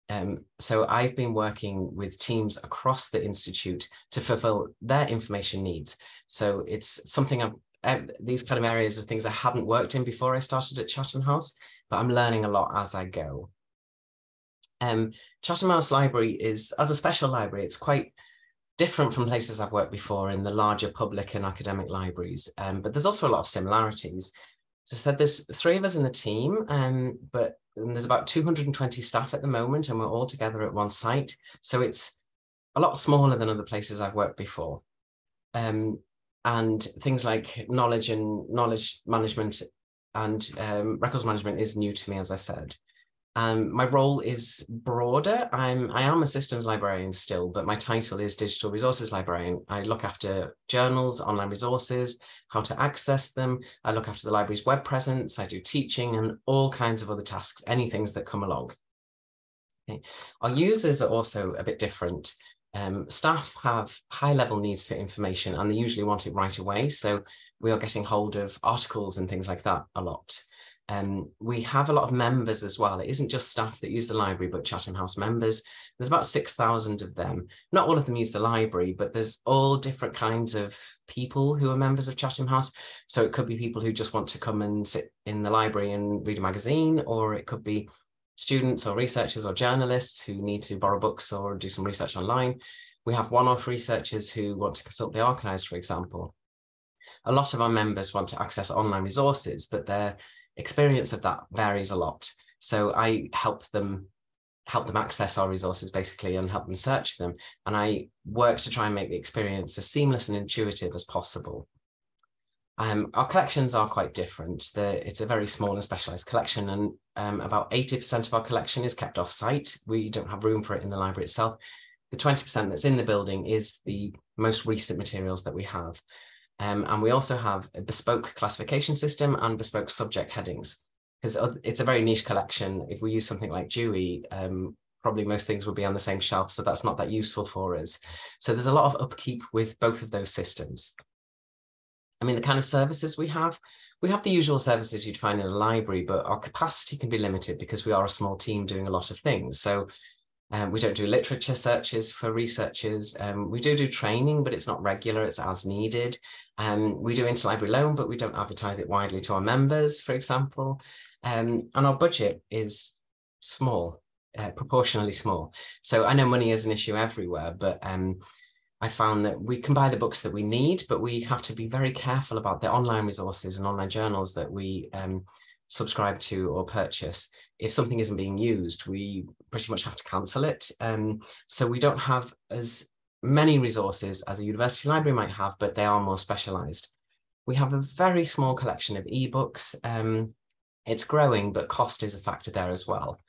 Um, so I've been working with teams across the Institute to fulfill their information needs. So it's something I've, uh, these kind of areas of things I hadn't worked in before I started at Chatham House, but I'm learning a lot as I go. Um, Chatham House Library is, as a special library, it's quite different from places I've worked before in the larger public and academic libraries, um, but there's also a lot of similarities. As I said, there's three of us in the team, um, but there's about 220 staff at the moment, and we're all together at one site. So it's a lot smaller than other places I've worked before. Um, and things like knowledge and knowledge management and um, records management is new to me, as I said. Um, my role is broader. I'm I am a systems librarian still, but my title is digital resources librarian. I look after journals, online resources, how to access them. I look after the library's web presence. I do teaching and all kinds of other tasks, any things that come along. Okay. Our users are also a bit different. Um, staff have high level needs for information and they usually want it right away. So we are getting hold of articles and things like that a lot. Um, we have a lot of members as well. It isn't just staff that use the library, but Chatham House members. There's about 6,000 of them. Not all of them use the library, but there's all different kinds of people who are members of Chatham House. So it could be people who just want to come and sit in the library and read a magazine, or it could be students or researchers or journalists who need to borrow books or do some research online. We have one-off researchers who want to consult the archives, for example. A lot of our members want to access online resources, but they're experience of that varies a lot. So I help them help them access our resources basically and help them search them. And I work to try and make the experience as seamless and intuitive as possible. Um, our collections are quite different. The, it's a very small and specialized collection and um, about 80% of our collection is kept off site. We don't have room for it in the library itself. The 20% that's in the building is the most recent materials that we have. Um, and we also have a bespoke classification system and bespoke subject headings because it's a very niche collection. If we use something like Dewey, um, probably most things would be on the same shelf, so that's not that useful for us. So there's a lot of upkeep with both of those systems. I mean, the kind of services we have, we have the usual services you'd find in a library, but our capacity can be limited because we are a small team doing a lot of things. So um, we don't do literature searches for researchers. Um, we do do training, but it's not regular, it's as needed. Um, we do interlibrary loan, but we don't advertise it widely to our members, for example. Um, and our budget is small, uh, proportionally small. So I know money is an issue everywhere, but um, I found that we can buy the books that we need, but we have to be very careful about the online resources and online journals that we um, subscribe to or purchase if something isn't being used we pretty much have to cancel it um, so we don't have as many resources as a university library might have but they are more specialized we have a very small collection of ebooks um, it's growing but cost is a factor there as well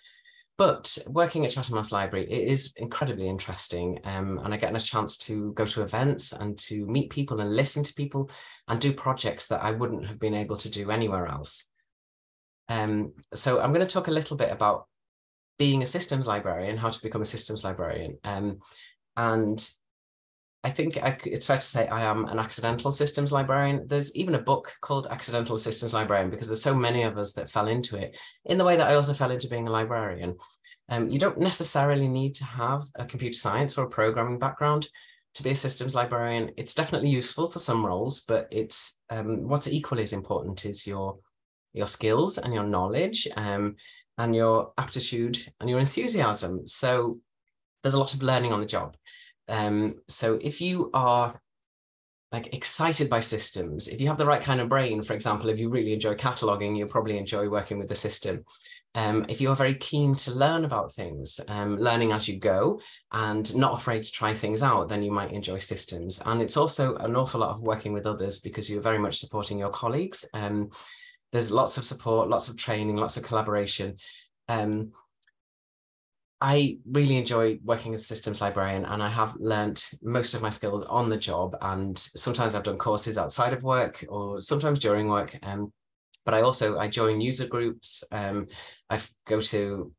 but working at Chatham House Library, it is incredibly interesting. Um, and I get a chance to go to events and to meet people and listen to people and do projects that I wouldn't have been able to do anywhere else. Um, so I'm going to talk a little bit about being a systems librarian, how to become a systems librarian. Um, and I think I, it's fair to say I am an accidental systems librarian. There's even a book called Accidental Systems Librarian because there's so many of us that fell into it in the way that I also fell into being a librarian. Um, you don't necessarily need to have a computer science or a programming background to be a systems librarian. It's definitely useful for some roles, but it's um, what's equally as important is your your skills and your knowledge um, and your aptitude and your enthusiasm. So there's a lot of learning on the job. Um, so if you are like excited by systems. If you have the right kind of brain, for example, if you really enjoy cataloging, you'll probably enjoy working with the system. Um, if you're very keen to learn about things, um, learning as you go and not afraid to try things out, then you might enjoy systems. And it's also an awful lot of working with others because you're very much supporting your colleagues. Um, there's lots of support, lots of training, lots of collaboration. Um, I really enjoy working as a systems librarian and I have learnt most of my skills on the job and sometimes I've done courses outside of work or sometimes during work. Um, but I also, I join user groups, um, I go to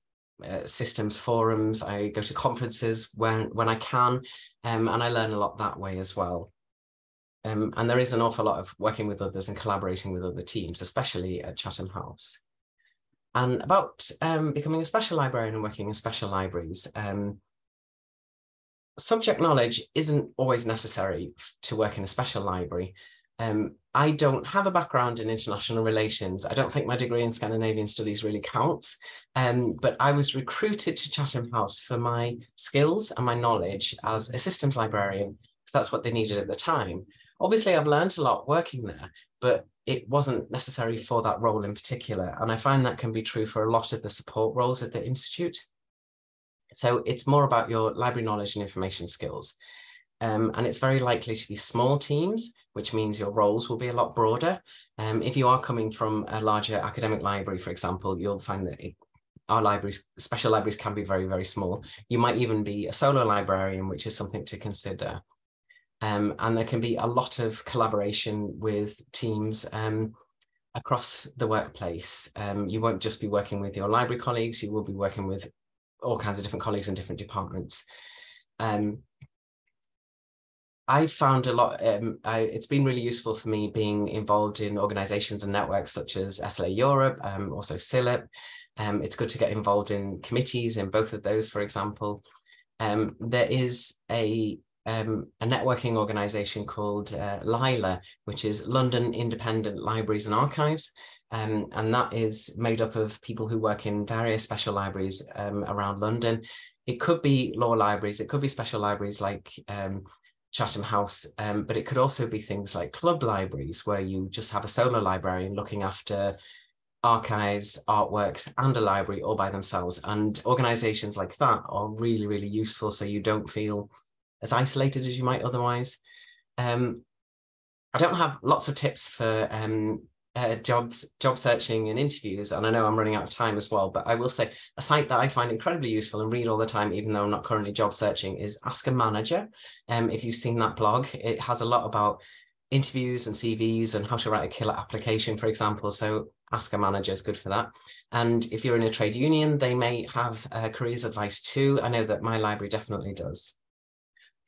uh, systems forums, I go to conferences when, when I can, um, and I learn a lot that way as well. Um, and there is an awful lot of working with others and collaborating with other teams, especially at Chatham House. And about um, becoming a special librarian and working in special libraries, um, subject knowledge isn't always necessary to work in a special library. Um, I don't have a background in international relations. I don't think my degree in Scandinavian studies really counts, um, but I was recruited to Chatham House for my skills and my knowledge as assistant librarian, because that's what they needed at the time. Obviously, I've learned a lot working there, but it wasn't necessary for that role in particular. And I find that can be true for a lot of the support roles at the Institute. So it's more about your library knowledge and information skills. Um, and it's very likely to be small teams, which means your roles will be a lot broader. Um, if you are coming from a larger academic library, for example, you'll find that it, our libraries, special libraries can be very, very small. You might even be a solo librarian, which is something to consider. Um, and there can be a lot of collaboration with teams um, across the workplace. Um, you won't just be working with your library colleagues, you will be working with all kinds of different colleagues in different departments. Um, I found a lot, um, I, it's been really useful for me being involved in organizations and networks such as SLA Europe, um, also CILIP. it's good to get involved in committees in both of those, for example. there is a um, a networking organization called uh, LILA, which is London Independent Libraries and Archives. Um, and that is made up of people who work in various special libraries um, around London. It could be law libraries, it could be special libraries like um, Chatham House, um, but it could also be things like club libraries where you just have a solo librarian looking after archives, artworks, and a library all by themselves. And organizations like that are really, really useful so you don't feel as isolated as you might otherwise. Um, I don't have lots of tips for um, uh, jobs, job searching and interviews, and I know I'm running out of time as well, but I will say a site that I find incredibly useful and read all the time, even though I'm not currently job searching, is Ask a Manager. Um, if you've seen that blog, it has a lot about interviews and CVs and how to write a killer application, for example. So Ask a Manager is good for that. And if you're in a trade union, they may have uh, careers advice too. I know that my library definitely does.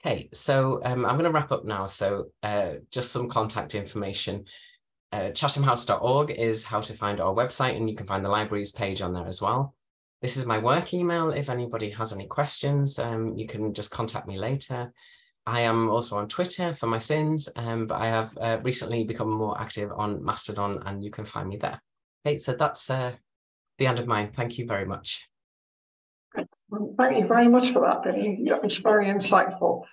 Okay, so um, I'm going to wrap up now. So uh, just some contact information. Uh, chathamhouse.org is how to find our website, and you can find the libraries page on there as well. This is my work email. If anybody has any questions, um, you can just contact me later. I am also on Twitter for my sins, um, but I have uh, recently become more active on Mastodon, and you can find me there. Okay, so that's uh, the end of mine. Thank you very much. Thank you very much for that, Binny. That was very insightful.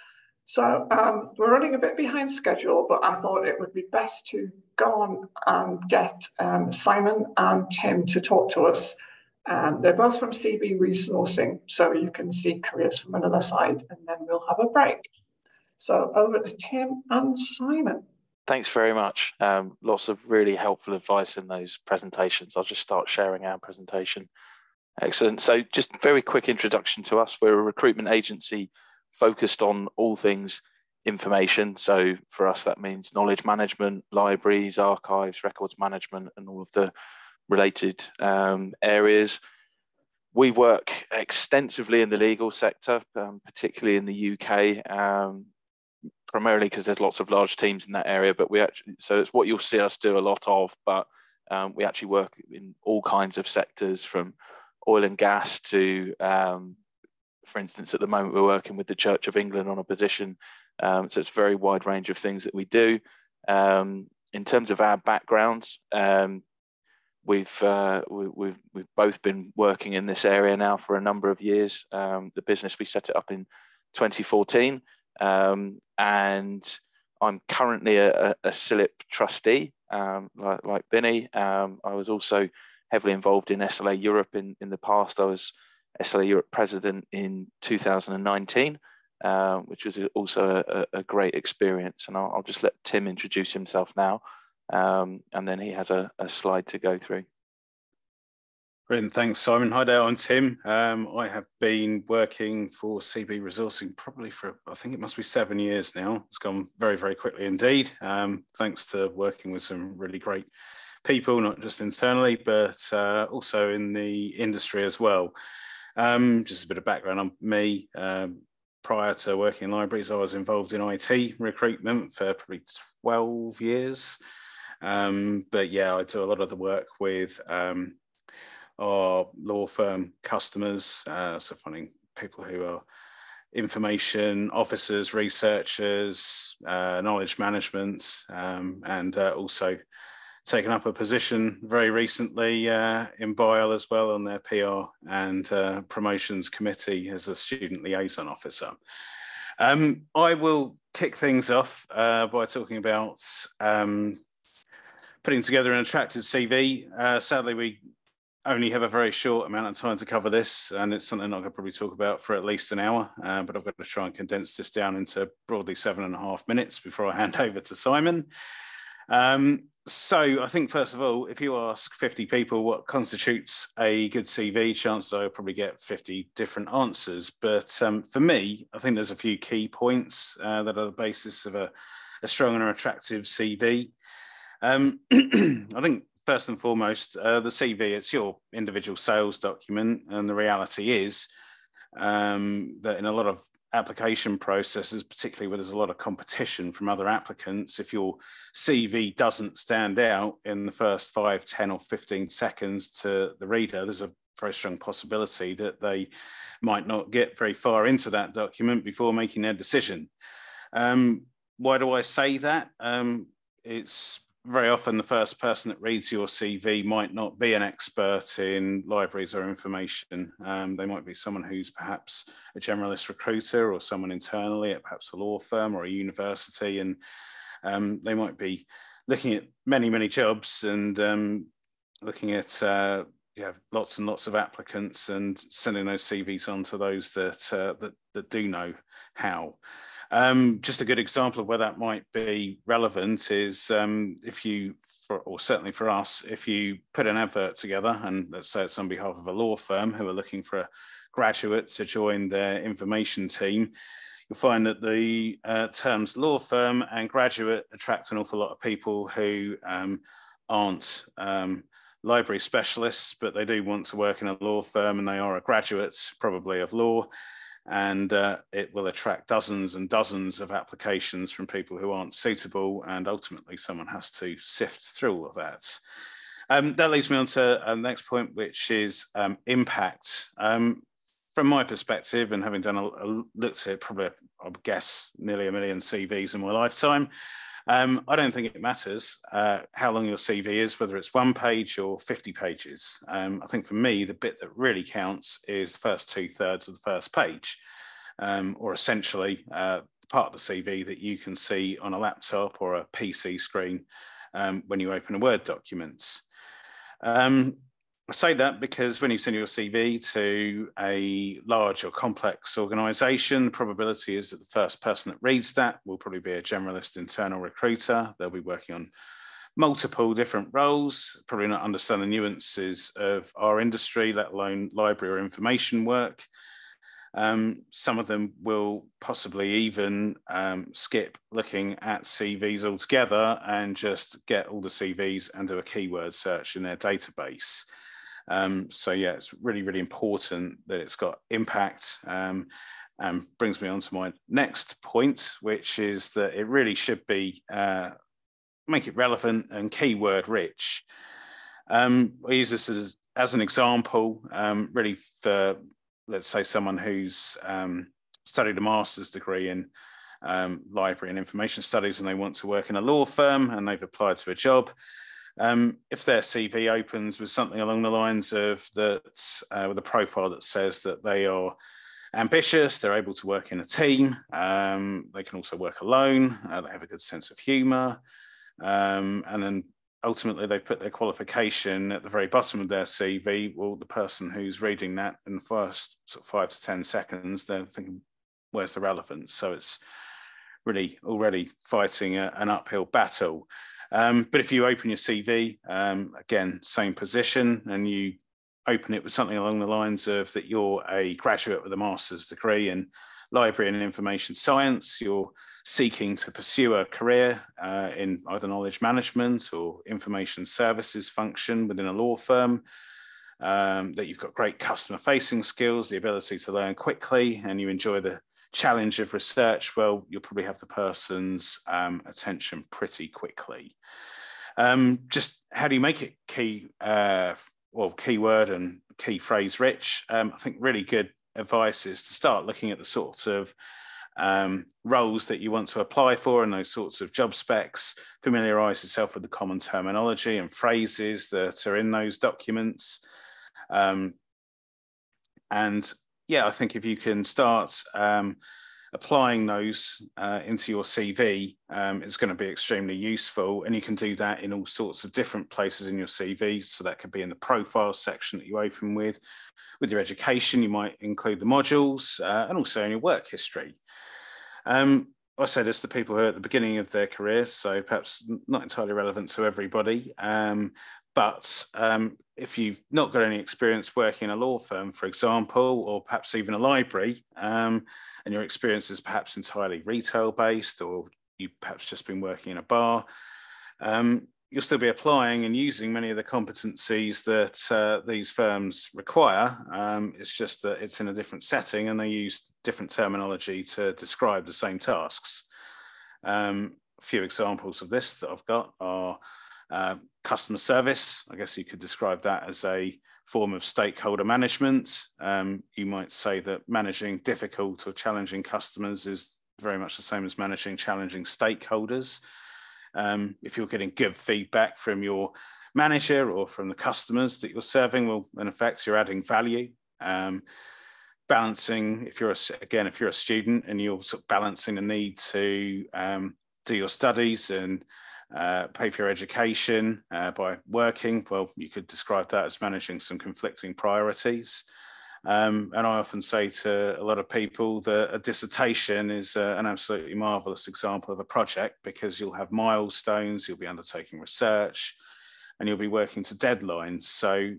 So um, we're running a bit behind schedule, but I thought it would be best to go on and get um, Simon and Tim to talk to us. Um, they're both from CB Resourcing, so you can see careers from another side, and then we'll have a break. So over to Tim and Simon. Thanks very much. Um, lots of really helpful advice in those presentations. I'll just start sharing our presentation. Excellent. So just very quick introduction to us. We're a recruitment agency focused on all things information. So for us, that means knowledge management, libraries, archives, records management, and all of the related um, areas. We work extensively in the legal sector, um, particularly in the UK, um, primarily because there's lots of large teams in that area. But we actually, so it's what you'll see us do a lot of. But um, we actually work in all kinds of sectors from oil and gas to, um, for instance, at the moment we're working with the Church of England on a position. Um, so it's a very wide range of things that we do. Um, in terms of our backgrounds, um, we've, uh, we, we've we've both been working in this area now for a number of years. Um, the business we set it up in 2014, um, and I'm currently a, a, a CILIP trustee, um, like, like Binny. Um, I was also heavily involved in SLA Europe in, in the past. I was SLA Europe president in 2019, uh, which was also a, a, great experience. And I'll, I'll, just let Tim introduce himself now, um, and then he has a, a slide to go through. Brilliant. Thanks, Simon. Hi there, I'm Tim. Um, I have been working for CB Resourcing probably for, I think it must be seven years now. It's gone very, very quickly indeed. Um, thanks to working with some really great people, not just internally, but uh, also in the industry as well. Um, just a bit of background on me. Um, prior to working in libraries, I was involved in IT recruitment for probably 12 years. Um, but yeah, I do a lot of the work with um, are law firm customers, uh, so finding people who are information officers, researchers, uh, knowledge management, um, and uh, also taken up a position very recently uh, in BIALL as well on their PR and uh, promotions committee as a student liaison officer. Um, I will kick things off uh, by talking about um, putting together an attractive CV. Uh, sadly, we only have a very short amount of time to cover this, and it's something going to probably talk about for at least an hour, uh, but I've got to try and condense this down into broadly seven and a half minutes before I [LAUGHS] hand over to Simon. Um, so I think, first of all, if you ask 50 people what constitutes a good CV, chances are you'll probably get 50 different answers. But um, for me, I think there's a few key points uh, that are the basis of a, a strong and attractive CV. Um, [CLEARS THROAT] I think first and foremost, uh, the CV, it's your individual sales document. And the reality is um, that in a lot of application processes, particularly where there's a lot of competition from other applicants, if your CV doesn't stand out in the first five, 10, or 15 seconds to the reader, there's a very strong possibility that they might not get very far into that document before making their decision. Um, why do I say that? Um, it's very often the first person that reads your CV might not be an expert in libraries or information. Um, they might be someone who's perhaps a generalist recruiter or someone internally at perhaps a law firm or a university, and um, they might be looking at many, many jobs and um, looking at uh, yeah, lots and lots of applicants and sending those CVs on to those that uh, that, that do know how. Um, just a good example of where that might be relevant is um, if you, for, or certainly for us, if you put an advert together, and let's say it's on behalf of a law firm who are looking for a graduate to join their information team, you'll find that the uh, terms law firm and graduate attract an awful lot of people who um, aren't um, library specialists, but they do want to work in a law firm and they are a graduate, probably of law and uh, it will attract dozens and dozens of applications from people who aren't suitable and ultimately someone has to sift through all of that. Um, that leads me on to uh, the next point, which is um, impact. Um, from my perspective, and having done a, a looked at probably, I guess, nearly a million CVs in my lifetime, um, I don't think it matters uh, how long your CV is, whether it's one page or 50 pages. Um, I think for me, the bit that really counts is the first two thirds of the first page, um, or essentially uh, part of the CV that you can see on a laptop or a PC screen um, when you open a Word document. Um, I say that because when you send your CV to a large or complex organization, the probability is that the first person that reads that will probably be a generalist internal recruiter. They'll be working on multiple different roles, probably not understand the nuances of our industry, let alone library or information work. Um, some of them will possibly even um, skip looking at CVs altogether and just get all the CVs and do a keyword search in their database. Um, so yeah, it's really, really important that it's got impact um, and brings me on to my next point, which is that it really should be, uh, make it relevant and keyword rich. Um, I use this as, as an example, um, really for, let's say someone who's um, studied a master's degree in um, library and information studies and they want to work in a law firm and they've applied to a job um, if their CV opens with something along the lines of that, uh, with a profile that says that they are ambitious, they're able to work in a team, um, they can also work alone, uh, they have a good sense of humour, um, and then ultimately they put their qualification at the very bottom of their CV. Well, the person who's reading that in the first sort of five to 10 seconds, they're thinking, where's the relevance? So it's really already fighting a, an uphill battle. Um, but if you open your CV, um, again, same position, and you open it with something along the lines of that you're a graduate with a master's degree in library and information science, you're seeking to pursue a career uh, in either knowledge management or information services function within a law firm, um, that you've got great customer facing skills, the ability to learn quickly, and you enjoy the challenge of research, well, you'll probably have the person's um, attention pretty quickly. Um, just how do you make it key, uh, well, keyword and key phrase rich? Um, I think really good advice is to start looking at the sorts of um, roles that you want to apply for and those sorts of job specs, familiarize yourself with the common terminology and phrases that are in those documents. Um, and yeah, I think if you can start um, applying those uh, into your CV, um, it's going to be extremely useful. And you can do that in all sorts of different places in your CV. So that could be in the profile section that you open with. With your education, you might include the modules uh, and also in your work history. Um, I say this to people who are at the beginning of their career, so perhaps not entirely relevant to everybody. Um, but um, if you've not got any experience working in a law firm, for example, or perhaps even a library, um, and your experience is perhaps entirely retail based, or you've perhaps just been working in a bar, um, you'll still be applying and using many of the competencies that uh, these firms require. Um, it's just that it's in a different setting and they use different terminology to describe the same tasks. Um, a few examples of this that I've got are uh, customer service, I guess you could describe that as a form of stakeholder management. Um, you might say that managing difficult or challenging customers is very much the same as managing challenging stakeholders. Um, if you're getting good feedback from your manager or from the customers that you're serving, well, in effect, you're adding value. Um, balancing, if you're a, again, if you're a student and you're sort of balancing the need to um, do your studies and uh, pay for your education uh, by working. Well, you could describe that as managing some conflicting priorities. Um, and I often say to a lot of people that a dissertation is uh, an absolutely marvelous example of a project because you'll have milestones, you'll be undertaking research, and you'll be working to deadlines. So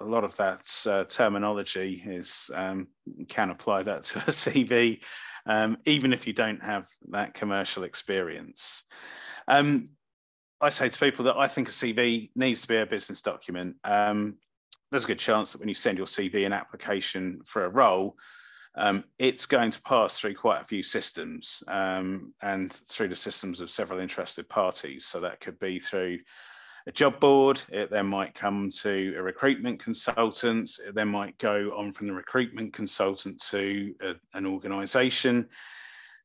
a lot of that uh, terminology is um, can apply that to a CV, um, even if you don't have that commercial experience. Um, I say to people that I think a CV needs to be a business document. Um, there's a good chance that when you send your CV an application for a role, um, it's going to pass through quite a few systems um, and through the systems of several interested parties. So that could be through a job board, it then might come to a recruitment consultant, it then might go on from the recruitment consultant to a, an organization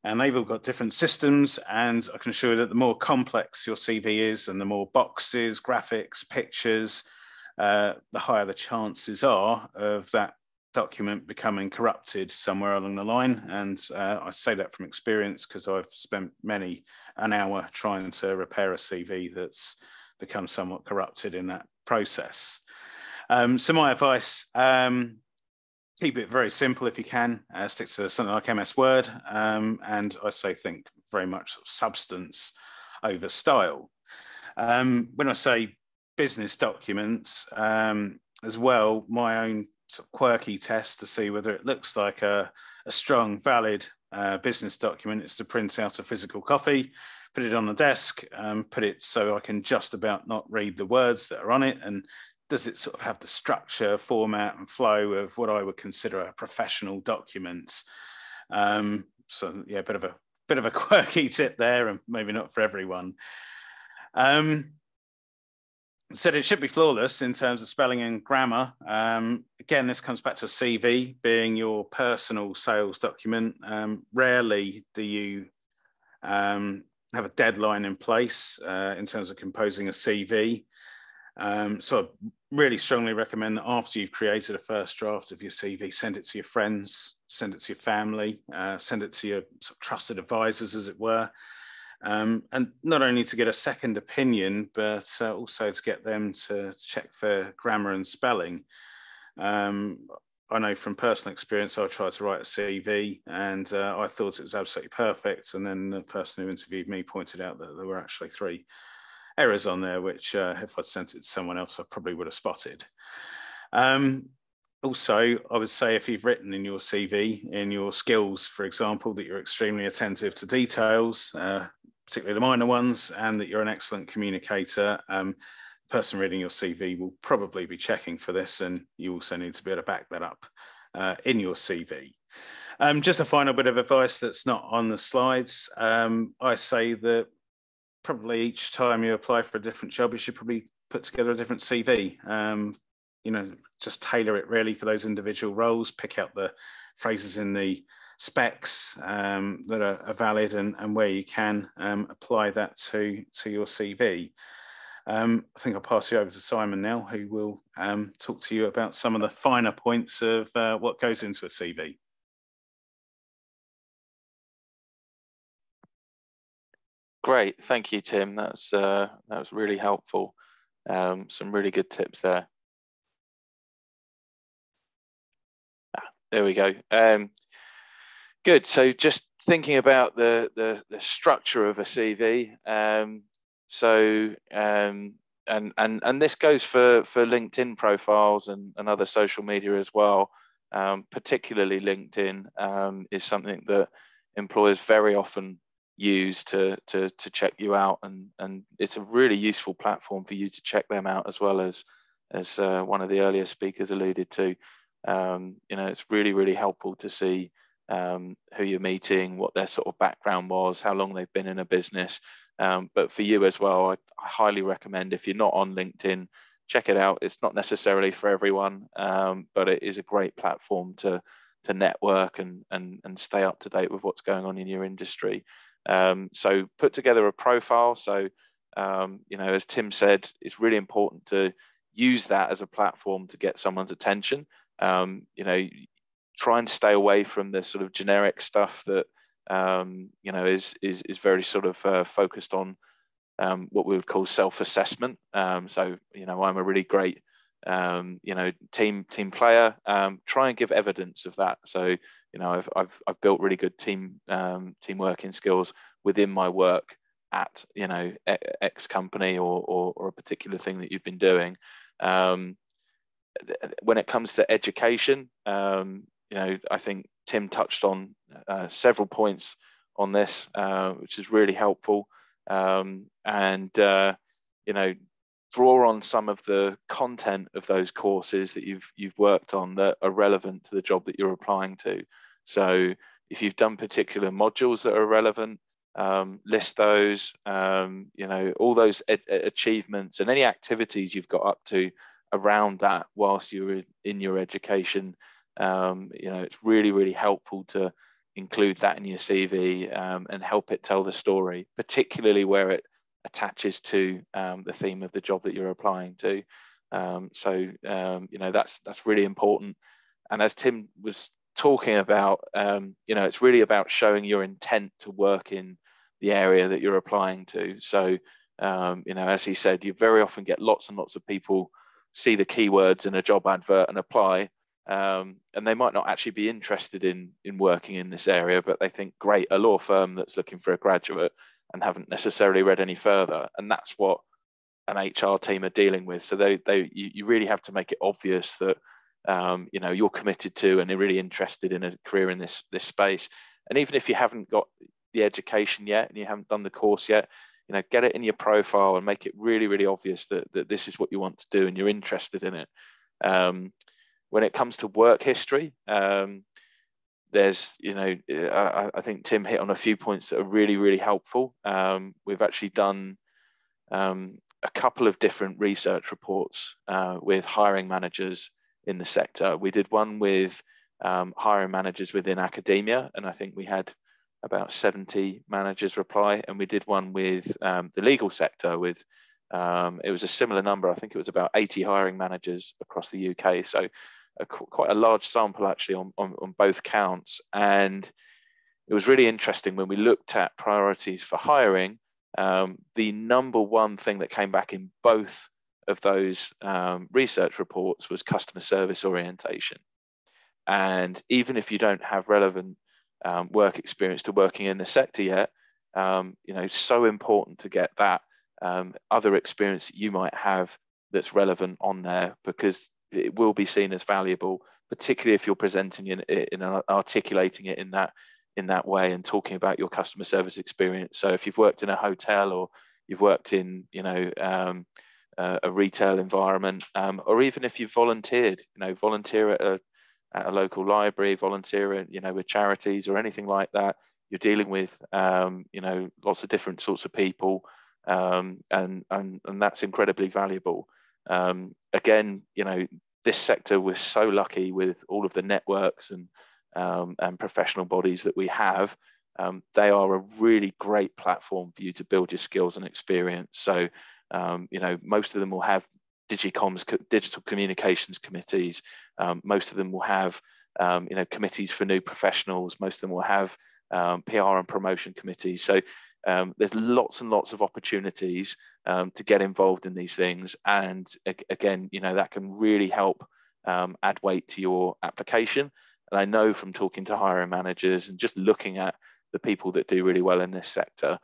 and they've all got different systems. And I can assure you that the more complex your CV is and the more boxes, graphics, pictures, uh, the higher the chances are of that document becoming corrupted somewhere along the line. And uh, I say that from experience because I've spent many an hour trying to repair a CV that's become somewhat corrupted in that process. Um, so my advice, um, keep it very simple if you can. Uh, stick to something like MS Word, um, and I say think very much substance over style. Um, when I say business documents, um, as well, my own sort of quirky test to see whether it looks like a, a strong, valid uh, business document is to print out a physical copy, put it on the desk, um, put it so I can just about not read the words that are on it, and does it sort of have the structure, format, and flow of what I would consider a professional document? Um, so yeah, a bit of a bit of a [LAUGHS] quirky tip there, and maybe not for everyone. Um, said it should be flawless in terms of spelling and grammar. Um, again, this comes back to a CV being your personal sales document. Um, rarely do you um, have a deadline in place uh, in terms of composing a CV. Um, so I really strongly recommend that after you've created a first draft of your CV, send it to your friends, send it to your family, uh, send it to your sort of trusted advisors, as it were. Um, and not only to get a second opinion, but uh, also to get them to check for grammar and spelling. Um, I know from personal experience, I tried to write a CV and uh, I thought it was absolutely perfect. And then the person who interviewed me pointed out that there were actually three errors on there, which uh, if I'd sent it to someone else, I probably would have spotted. Um, also, I would say if you've written in your CV, in your skills, for example, that you're extremely attentive to details, uh, particularly the minor ones, and that you're an excellent communicator, um, the person reading your CV will probably be checking for this, and you also need to be able to back that up uh, in your CV. Um, just a final bit of advice that's not on the slides. Um, I say that probably each time you apply for a different job, you should probably put together a different CV. Um, you know, just tailor it really for those individual roles, pick out the phrases in the specs um, that are, are, valid and, and where you can um, apply that to, to your CV. Um, I think I'll pass you over to Simon now, who will um, talk to you about some of the finer points of uh, what goes into a CV. Great, thank you, Tim. That's uh, that was really helpful. Um, some really good tips there. Ah, there we go. Um, good. So just thinking about the the, the structure of a CV. Um, so um, and and and this goes for for LinkedIn profiles and, and other social media as well. Um, particularly LinkedIn um, is something that employers very often use to to to check you out and and it's a really useful platform for you to check them out as well as as uh, one of the earlier speakers alluded to. Um, you know it's really really helpful to see um, who you're meeting what their sort of background was how long they've been in a business. Um, but for you as well I, I, highly recommend if you're not on linkedin check it out. It's not necessarily for everyone um, but it is a great platform to to network and and and stay up to date with what's going on in your industry um, so put together a profile. So, um, you know, as Tim said, it's really important to use that as a platform to get someone's attention. Um, you know, try and stay away from the sort of generic stuff that, um, you know, is, is, is very sort of uh, focused on um, what we would call self-assessment. Um, so, you know, I'm a really great um, you know, team team player. Um, try and give evidence of that. So, you know, I've I've, I've built really good team um, team working skills within my work at you know X company or or, or a particular thing that you've been doing. Um, when it comes to education, um, you know, I think Tim touched on uh, several points on this, uh, which is really helpful. Um, and uh, you know, draw on some of the content of those courses that you've you've worked on that are relevant to the job that you're applying to. So if you've done particular modules that are relevant, um, list those. Um, you know all those achievements and any activities you've got up to around that whilst you're in your education. Um, you know it's really really helpful to include that in your CV um, and help it tell the story, particularly where it attaches to um, the theme of the job that you're applying to. Um, so um, you know that's that's really important. And as Tim was talking about, um, you know, it's really about showing your intent to work in the area that you're applying to. So um, you know, as he said, you very often get lots and lots of people see the keywords in a job advert and apply. Um, and they might not actually be interested in in working in this area, but they think, great, a law firm that's looking for a graduate and haven't necessarily read any further. And that's what an HR team are dealing with. So they, they you, you really have to make it obvious that um, you know you're committed to and are really interested in a career in this this space. And even if you haven't got the education yet and you haven't done the course yet, you know, get it in your profile and make it really, really obvious that, that this is what you want to do and you're interested in it. Um, when it comes to work history, um, there's you know I, I, think Tim hit on a few points that are really really helpful. Um, we've actually done um, a couple of different research reports uh, with hiring managers in the sector. We did one with um, hiring managers within academia, and I think we had about 70 managers reply. And we did one with um, the legal sector with Um, it was a similar number. I think it was about 80 hiring managers across the UK. So a, quite a large sample actually on, on, on both counts. And it was really interesting when we looked at priorities for hiring. Um, the number one thing that came back in both of those um, research reports was customer service orientation. And even if you don't have relevant um, work experience to working in the sector yet, um, you know, so important to get that um, other experience that you might have that's relevant on there because it will be seen as valuable, particularly if you're presenting it in, in articulating it in that in that way and talking about your customer service experience. So if you've worked in a hotel or you've worked in, you know, um, uh, a retail environment, um, or even if you've volunteered, you know, volunteer at a, at a local library, volunteer, you know, with charities or anything like that, you're dealing with, um, you know, lots of different sorts of people, um, and and and that's incredibly valuable. Um, again, you know, this sector we're so lucky with all of the networks and um, and professional bodies that we have. Um, they are a really great platform for you to build your skills and experience. So, um, you know, most of them will have digicoms, digital communications committees. Um, most of them will have, um, you know, committees for new professionals. Most of them will have PR and promotion committees. So um, there's lots and lots of opportunities um, to get involved in these things. And again, you know, that can really help um, add weight to your application. And I know from talking to hiring managers and just looking at the people that do really well in this sector,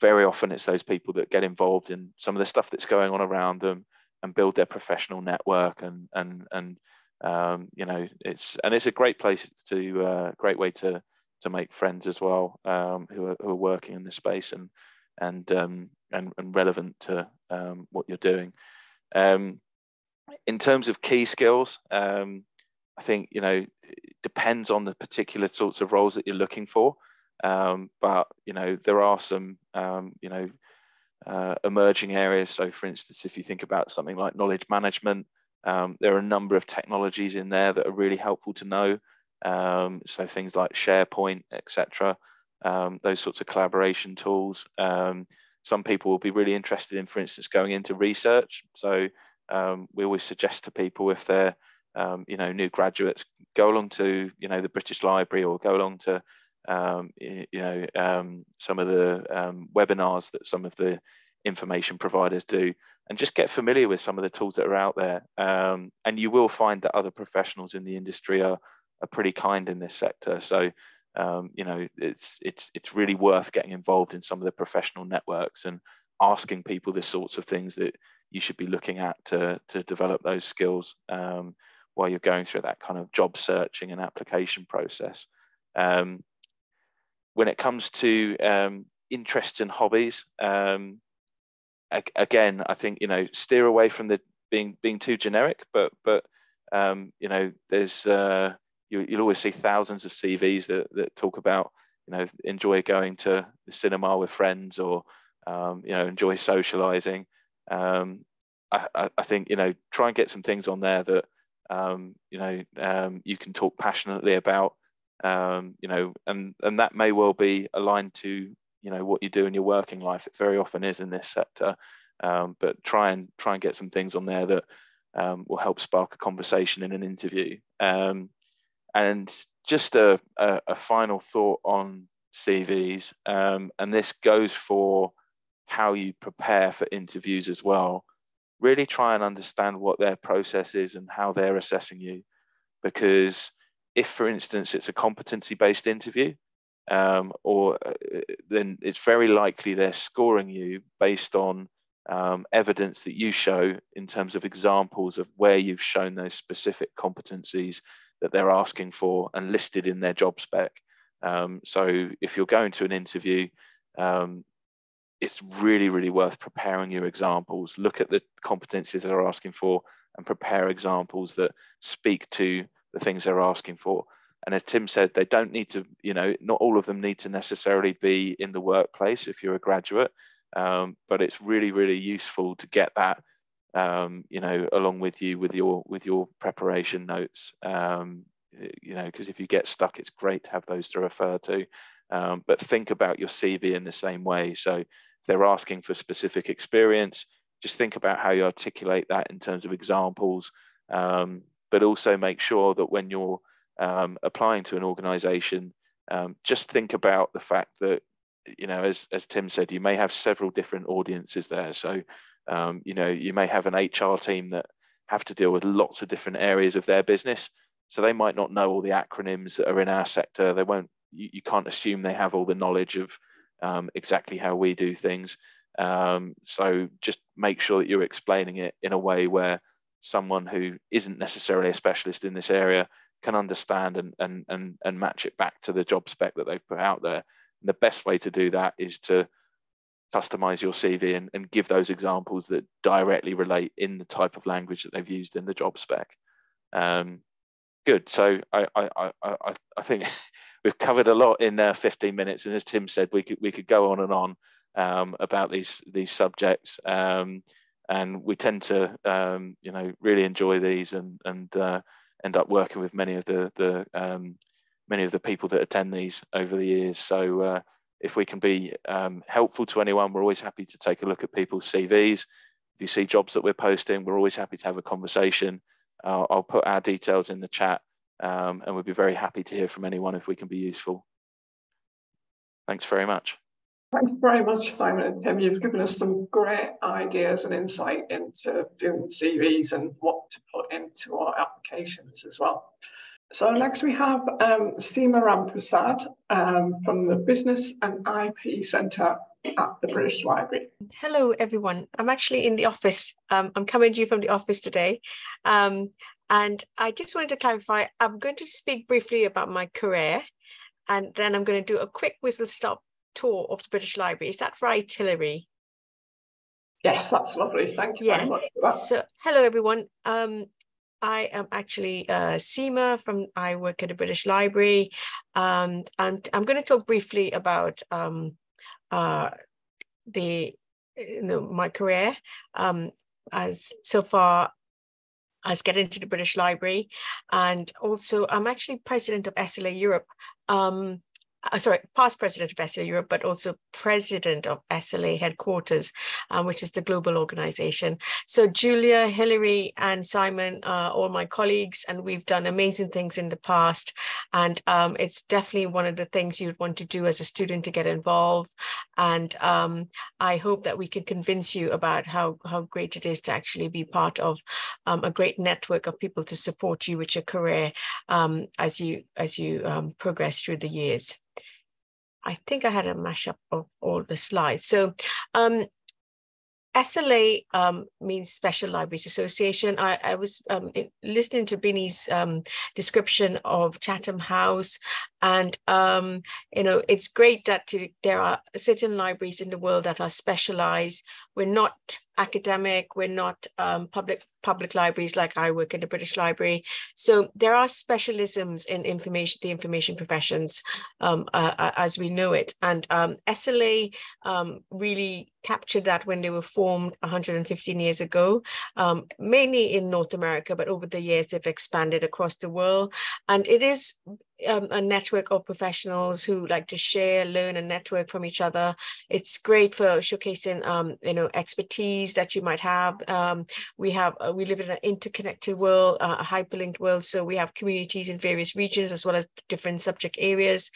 very often it's those people that get involved in some of the stuff that's going on around them and build their professional network and and and um, you know it's and it's a great place to uh, great way to to make friends as well um, who, are, who are working in this space and and um, and, and relevant to um, what you're doing. Um, in terms of key skills, um, I think you know it depends on the particular sorts of roles that you're looking for. Um, but you know there are some you know uh, emerging areas. So, for instance, if you think about something like knowledge management, there are a number of technologies in there that are really helpful to know. Um, so things like SharePoint, etc. Um, those sorts of collaboration tools. Um, some people will be really interested in, for instance, going into research. So um, we always suggest to people if they're, um, you know, new graduates, go along to, you know, the British Library or go along to, um, you know, some of the webinars that some of the information providers do and just get familiar with some of the tools that are out there. And you will find that other professionals in the industry are are pretty kind in this sector. So, um, you know, it's it's it's really worth getting involved in some of the professional networks and asking people the sorts of things that you should be looking at to to develop those skills um, while you're going through that kind of job searching and application process. Um, when it comes to um, interests and hobbies, um, again, I think you know steer away from the being being too generic, but but um, you know there's uh, you, will always see thousands of CVs that, that talk about, you know, enjoy going to the cinema with friends or, um, you know, enjoy socializing. Um, I, I, think, you know, try and get some things on there that, um, you know, um, you can talk passionately about, um, you know, and, and that may well be aligned to, you know, what you do in your working life. It very often is in this sector. Um, but try and try and get some things on there that will help spark a conversation in an interview. And just a, a, a final thought on CVs, um, and this goes for how you prepare for interviews as well. Really try and understand what their process is and how they're assessing you. Because if, for instance, it's a competency based interview, um, or uh, then it's very likely they're scoring you based on um, evidence that you show in terms of examples of where you've shown those specific competencies that they're asking for and listed in their job spec. Um, so if you're going to an interview, um, it's really, really worth preparing your examples. Look at the competencies they're asking for and prepare examples that speak to the things they're asking for. And as Tim said, they don't need to, you know, not all of them need to necessarily be in the workplace if you're a graduate, um, but it's really, really useful to get that um, you know, along with you with your with your preparation notes. Um, you know, because if you get stuck, it's great to have those to refer to. Um, but think about your CV in the same way. So if they're asking for specific experience, just think about how you articulate that in terms of examples, um, but also make sure that when you're um, applying to an organization, um, just think about the fact that, you know, as, as Tim said, you may have several different audiences there. So, um, you know, you may have an HR team that have to deal with lots of different areas of their business. So they might not know all the acronyms that are in our sector. They won't, you, you can't assume they have all the knowledge of um, exactly how we do things. Um, so just make sure that you're explaining it in a way where someone who isn't necessarily a specialist in this area can understand and, and, and, and match it back to the job spec that they've put out there. And the best way to do that is to customize your CV and, and give those examples that directly relate in the type of language that they've used in the job spec. Um, good. So I, I, I, I think [LAUGHS] we've covered a lot in uh, 15 minutes, and as Tim said, we could we could go on and on um, about these these subjects, um, and we tend to um, you know really enjoy these and and uh, end up working with many of the the um, many of the people that attend these over the years. So uh, if we can be um, helpful to anyone, we're always happy to take a look at people's CVs. If you see jobs that we're posting, we're always happy to have a conversation. Uh, I'll put our details in the chat um, and we'd be very happy to hear from anyone if we can be useful. Thanks very much. Thanks very much, Simon and Tim. You've given us some great ideas and insight into doing CVs and what to put into our applications as well. So next we have um, Seema Ramprasad um, from the Business and IP Centre at the British Library. Hello, everyone. I'm actually in the office. Um, I'm coming to you from the office today. Um, and I just wanted to clarify, I'm going to speak briefly about my career, and then I'm going to do a quick whistle stop tour of the British Library. Is that right, Hilary? Yes, that's lovely. Thank you yeah. very much for that. So, hello, everyone. Um, I am actually uh, Seema from, I work at the British Library. Um, and I'm going to talk briefly about um, uh, the, you know, my career. Um, as so far, as get into the British Library. And also, I'm actually president of SLA Europe. Um, uh, sorry, past president of SLA Europe, but also president of SLA headquarters, um, which is the global organization. So Julia, Hilary, and Simon are all my colleagues, and we've done amazing things in the past. And um, it's definitely one of the things you'd want to do as a student to get involved. And um, I hope that we can convince you about how, how great it is to actually be part of um, a great network of people to support you with your career um, as you as you um, progress through the years. I think I had a mashup of all the slides. So um, SLA um, means Special Libraries Association. I, I was um, listening to Binny's um, description of Chatham House, and um, you know it's great that to, there are certain libraries in the world that are specialized. We're not academic. We're not um, public public libraries like I work in the British Library. So there are specialisms in information, the information professions um, uh, uh as we know it. And um, SLA um, really captured that when they were formed 115 years ago, um, mainly in North America, but over the years they've expanded across the world. And it is um, a network of professionals who like to share, learn, and network from each other. It's great for showcasing, um, you know, expertise that you might have. Um, we have uh, we live in an interconnected world, uh, a hyperlinked world, so we have communities in various regions as well as different subject areas.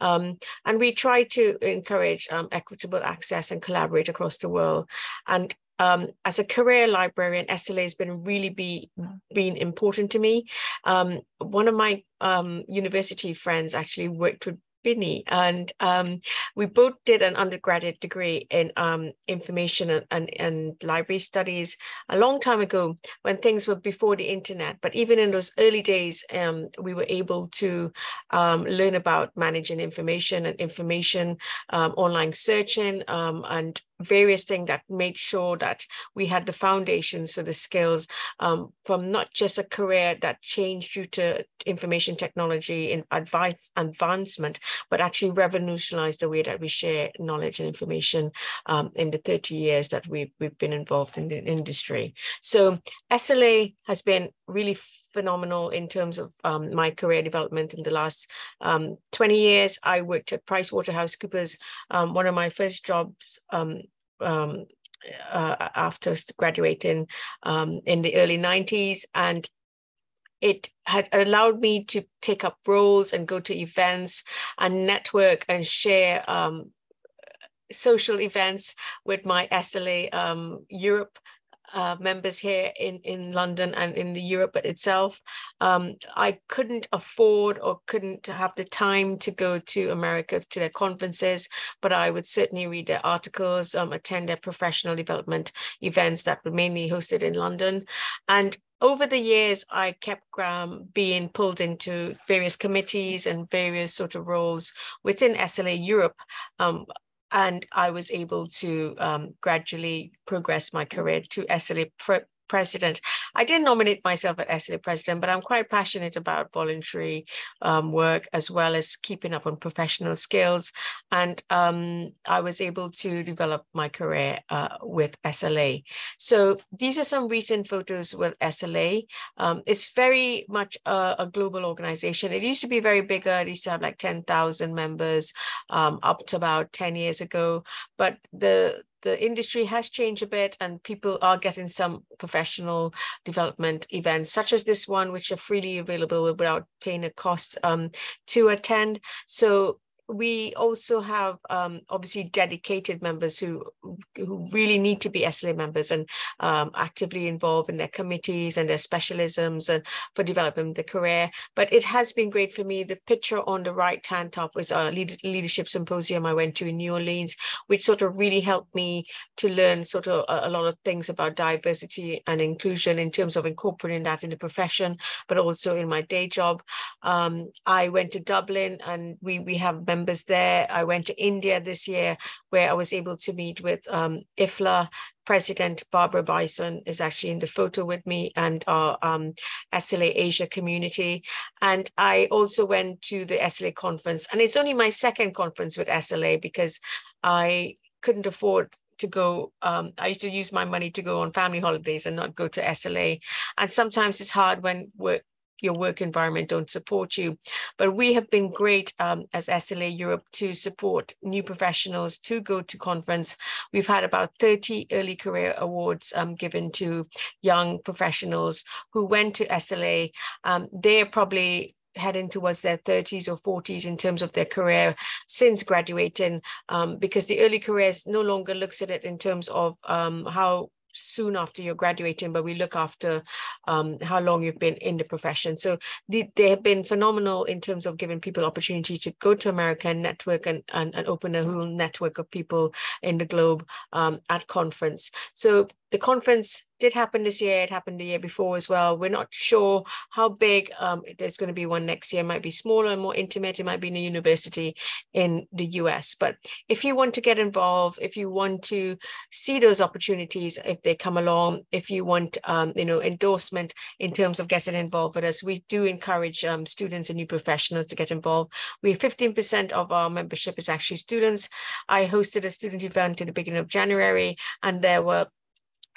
Um, and we try to encourage um, equitable access and collaborate across the world. And um, as a career librarian, SLA has been really be been important to me. Um, one of my um, university friends actually worked with Binny, and um, we both did an undergraduate degree in um, information and, and, and, library studies a long time ago when things were before the internet. But even in those early days, um, we were able to learn about managing information and information, online searching, and various things that made sure that we had the foundations so the skills um, from not just a career that changed due to information technology and advice advancement but actually revolutionized the way that we share knowledge and information um, in the 30 years that we've, we've been involved in the industry. So sla has been really phenomenal in terms of um, my career development in the last um, 20 years. I worked at PricewaterhouseCoopers. Um, one of my first jobs um, um, uh, after graduating um, in the early 90s. And it had allowed me to take up roles and go to events and network and share social events with my SLA um, Europe uh, members here in, in London and in the Europe itself. Um, I couldn't afford or couldn't have the time to go to America to their conferences, but I would certainly read their articles, um, attend their professional development events that were mainly hosted in London. And over the years, I kept um, being pulled into various committees and various sort of roles within SLA Europe. Um, and I was able to um, gradually progress my career to SLA president. I didn't nominate myself as SLA president, but I'm quite passionate about voluntary um, work as well as keeping up on professional skills. And um, I was able to develop my career uh, with SLA. So these are some recent photos with SLA. Um, it's very much a, a, global organization. It used to be very bigger. It used to have like 10,000 members um, up to about 10 years ago. But the the industry has changed a bit and people are getting some professional development events such as this one which are freely available without paying a cost um, to attend. So we also have um, obviously dedicated members who who really need to be SLA members and um, actively involved in their committees and their specialisms and for developing the career. But it has been great for me. The picture on the right hand top was a leadership symposium I went to in New Orleans, which sort of really helped me to learn sort of a, a lot of things about diversity and inclusion in terms of incorporating that in the profession, but also in my day job. Um, I went to Dublin and we we have members members there. I went to India this year where I was able to meet with um, IFLA. President Barbara Lison is actually in the photo with me and our um, SLA Asia community. And I also went to the SLA conference. And it's only my second conference with SLA because I couldn't afford to go um, i used to use my money to go on family holidays and not go to sla and sometimes it's hard when your work environment don't support you. But we have been great um, as SLA Europe to support new professionals to go to conference. We've had about 30 early career awards um, given to young professionals who went to SLA. Um, they're probably heading towards their 30s or 40s in terms of their career since graduating um, because the early careers no longer looks at it in terms of um, how soon after you're graduating, but we look after um, how long you've been in the profession. So they, they have been phenomenal in terms of giving people opportunity to go to America and network and, and, and open a whole network of people in the globe um, at conference. So the conference did happen this year. It happened the year before as well. We're not sure how big um, there's going to be one next year. It might be smaller and more intimate. It might be in a university in the US. But if you want to get involved, if you want to see those opportunities, if they come along, if you want, um, you know, endorsement in terms of getting involved with us, we do encourage um, students and new professionals to get involved. We 15% of our membership is actually students. I hosted a student event in the beginning of January, and there were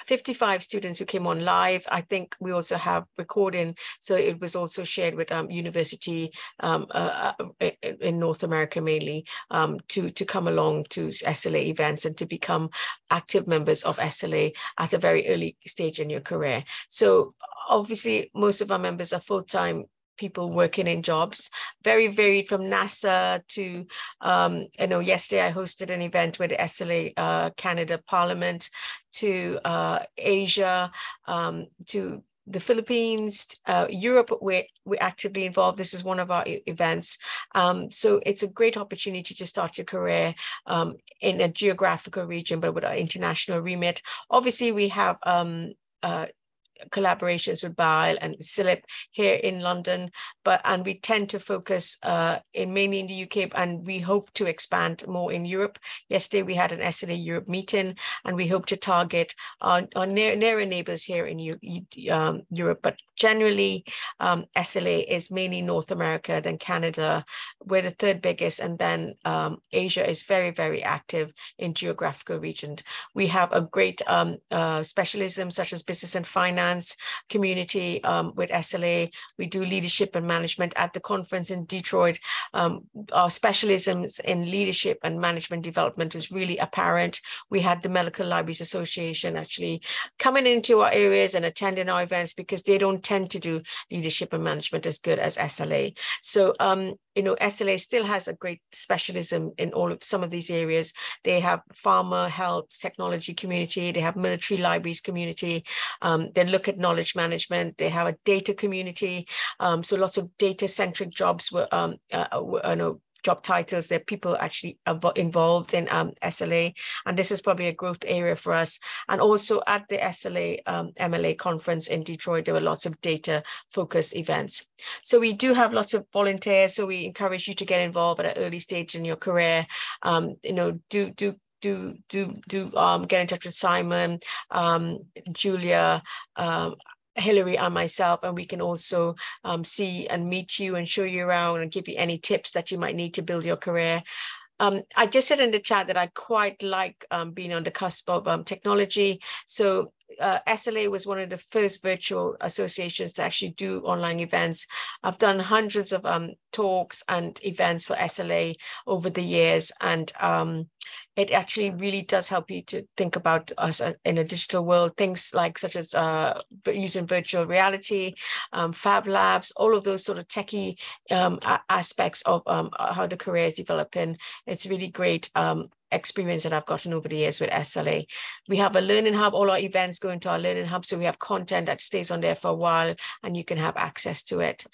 55 students who came on live. I think we also have recording, so it was also shared with um, university um, uh, uh in North America mainly um, to to come along to SLA events and to become active members of SLA at a very early stage in your career. So obviously, most of our members are full time people working in jobs, very varied from NASA to, um, I know yesterday I hosted an event with SLA uh, Canada Parliament to uh, Asia, um, to the Philippines, uh, Europe, we're, we're actively involved. This is one of our events. Um, so it's a great opportunity to start your career um, in a geographical region, but with an international remit. Obviously, we have um, uh, collaborations with BIALL and CILIP here in London, but and we tend to focus uh, in mainly in the UK, and we hope to expand more in Europe. Yesterday we had an SLA Europe meeting, and we hope to target our, our near, nearer neighbours here in um, Europe, but generally, um, SLA is mainly North America, then Canada. We're the third biggest, and then um, Asia is very, very active in geographical regions. We have a great um, uh, specialism such as business and finance community um, with SLA. We do leadership and management at the conference in Detroit. Um, our specialisms in leadership and management development is really apparent. We had the Medical Libraries Association actually coming into our areas and attending our events because they don't tend to do leadership and management as good as SLA. So, um, you know, SLA still has a great specialism in all of some of these areas. They have pharma, health, technology community. They have military libraries community. Um, they look at knowledge management. They have a data community. Um, so lots of data centric jobs were, um, uh, were, uh, know, job titles. Are people actually involved in um, SLA, and this is probably a growth area for us. And also at the SLA um, MLA conference in Detroit, there were lots of data focused events. So we do have lots of volunteers. So we encourage you to get involved at an early stage in your career. Um, you know, do do do do do um, get in touch with Simon, um, Julia, um, Hilary and myself, and we can also um, see and meet you and show you around and give you any tips that you might need to build your career. Um, I just said in the chat that I quite like um, being on the cusp of um, technology. So uh, SLA was one of the first virtual associations to actually do online events. I've done hundreds of um, talks and events for SLA over the years, and um, it actually really does help you to think about us uh, in a digital world. Things like such as uh, using virtual reality, um, Fab Labs, all of those sort of techie um, aspects of um, how the career is developing. It's really great um, experience that I've gotten over the years with SLA. We have a learning hub, all our events go into our learning hub. So we have content that stays on there for a while and you can have access to it.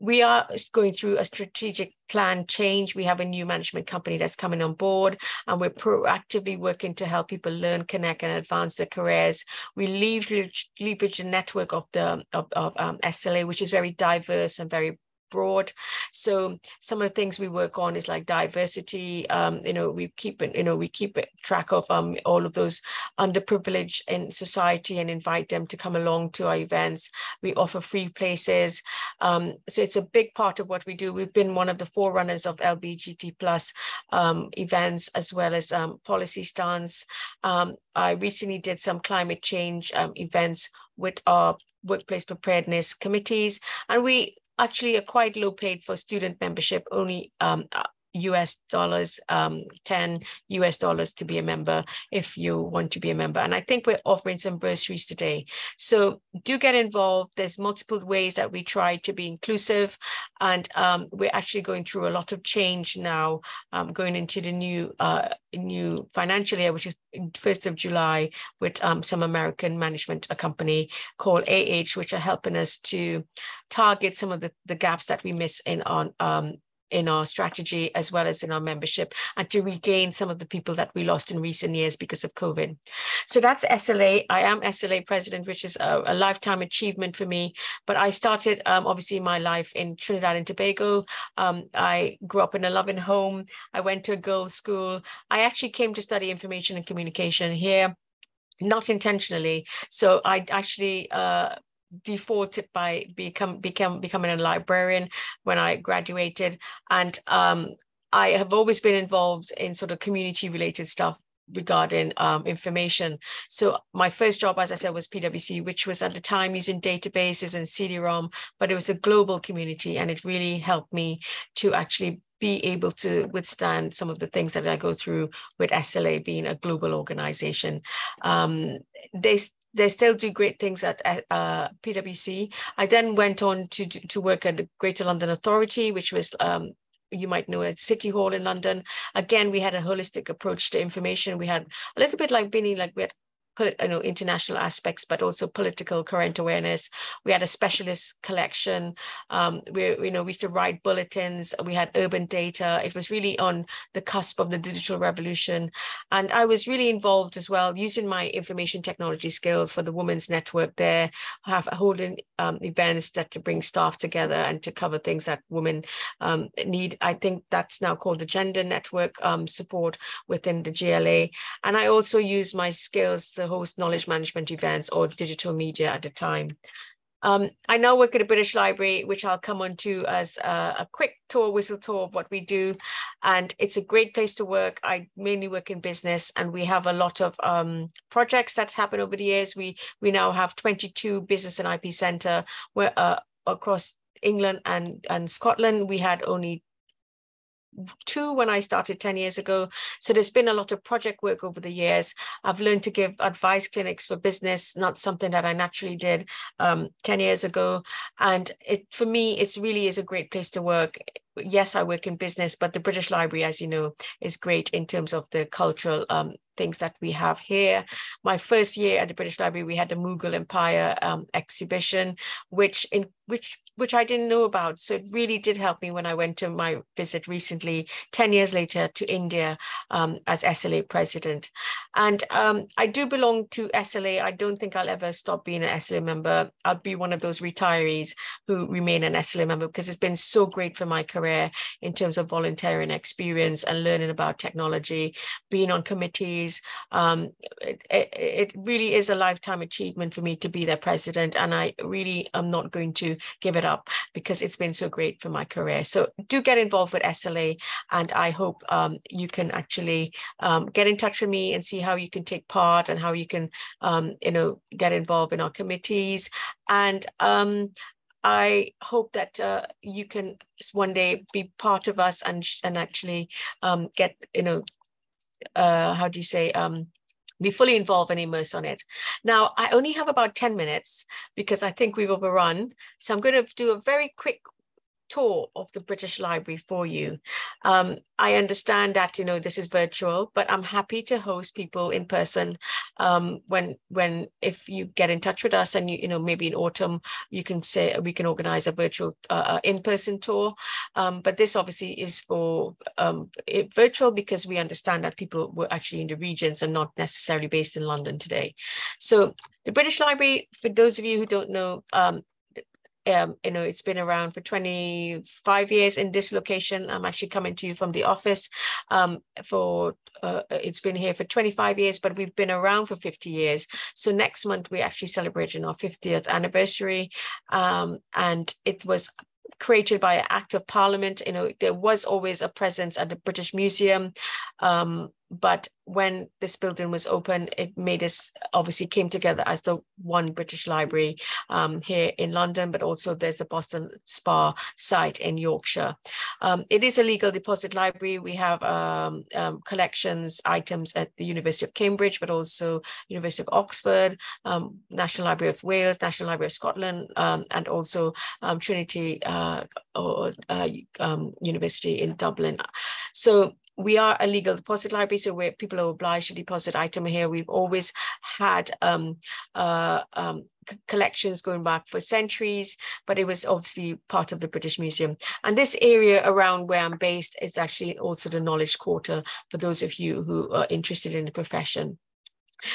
We are going through a strategic plan change. We have a new management company that's coming on board, and we're proactively working to help people learn, connect, and advance their careers. We leverage, leverage the network of the of, of um, SLA, which is very diverse and very broad. So some of the things we work on is like diversity. Um, you know, we keep it, you know, we keep track of um, all of those underprivileged in society and invite them to come along to our events. We offer free places. Um, so it's a big part of what we do. We've been one of the forerunners of LBGT plus um, events as well as um, policy stance. Um, I recently did some climate change events with our workplace preparedness committees and we actually are quite low paid for student membership, only um, US dollars, um, 10 US dollars to be a member if you want to be a member. And I think we're offering some bursaries today. So do get involved. There's multiple ways that we try to be inclusive. And um, we're actually going through a lot of change now, um, going into the new uh, new financial year, which is 1st of July, with um, some American management company called AH, which are helping us to target some of the, the gaps that we miss in on um, in our strategy as well as in our membership and to regain some of the people that we lost in recent years because of COVID. So that's SLA. I am SLA president, which is a, a lifetime achievement for me. But I started um, obviously my life in Trinidad and Tobago. Um, I grew up in a loving home. I went to a girls' school. I actually came to study information and communication here not intentionally. So I actually uh, defaulted by become become becoming a librarian when I graduated, and um, I have always been involved in sort of community related stuff regarding um, information. So my first job, as I said, was PwC, which was at the time using databases and CD-ROM, but it was a global community, and it really helped me to actually be able to withstand some of the things that I go through with SLA being a global organization. Um, they they still do great things at, at uh, PwC. I then went on to to work at the Greater London Authority, which was um, you might know as City Hall in London. Again, we had a holistic approach to information. We had a little bit like Binny, like we had you know, international aspects, but also political current awareness. We had a specialist collection. Um, we, you know, we used to write bulletins. We had urban data. It was really on the cusp of the digital revolution. And I was really involved as well, using my information technology skills for the Women's Network there, have holding um, events that to bring staff together and to cover things that women um, need. I think that's now called the Gender Network um, support within the GLA. And I also use my skills to host knowledge management events or digital media at the time. Um, I now work at the British Library, which I'll come on to as a, a, quick tour, whistle tour of what we do. And it's a great place to work. I mainly work in business and we have a lot of um, projects that's happened over the years. We, we now have 22 business and IP center where uh, across England and, and Scotland. We had only two when I started 10 years ago. So there's been a lot of project work over the years. I've learned to give advice clinics for business, not something that I naturally did um, 10 years ago. And it for me, it's really is a great place to work. Yes, I work in business, but the British Library, as you know, is great in terms of the cultural um, things that we have here. My first year at the British Library, we had the Mughal Empire um, exhibition, which in which which I didn't know about. So it really did help me when I went to my visit recently, 10 years later to India um, as SLA president. And um, I do belong to SLA. I don't think I'll ever stop being an SLA member. I'll be one of those retirees who remain an SLA member because it's been so great for my career in terms of volunteering experience and learning about technology, being on committees. Um, it, it, it really is a lifetime achievement for me to be their president. And I really am not going to give it up because it's been so great for my career. So do get involved with SLA and I hope um, you can actually um, get in touch with me and see how you can take part and how you can, um, you know, get involved in our committees. And um, I hope that uh, you can one day be part of us and and actually um, get you know uh, how do you say um, be fully involved and immerse on it. Now, I only have about 10 minutes because I think we've overrun. So I'm going to do a very quick tour of the British Library for you. Um, I understand that you know this is virtual, but I'm happy to host people in person um, when when if you get in touch with us and you you know maybe in autumn you can say we can organize a virtual uh, uh in-person tour. Um, but this obviously is for um, it, virtual because we understand that people were actually in the regions and not necessarily based in London today. So the British Library, for those of you who don't know, um, um, you know, it's been around for 25 years in this location. I'm actually coming to you from the office um, for, uh, it's been here for 25 years, but we've been around for 50 years. So next month, we're actually celebrating our 50th anniversary. Um, and it was created by an act of parliament. You know, there was always a presence at the British Museum. Um, but when this building was open, it made us obviously came together as the one British Library um, here in London, but also there's a Boston Spa site in Yorkshire. Um, it is a legal deposit library. We have um, um collections, items at the University of Cambridge, but also University of Oxford, um, National Library of Wales, National Library of Scotland, um, and also Trinity uh, or, uh, University in Dublin. So we are a legal deposit library, so where people are obliged to deposit item here. We've always had um, uh, um, collections going back for centuries, but it was obviously part of the British Museum. And this area around where I'm based is actually also the Knowledge Quarter for those of you who are interested in the profession.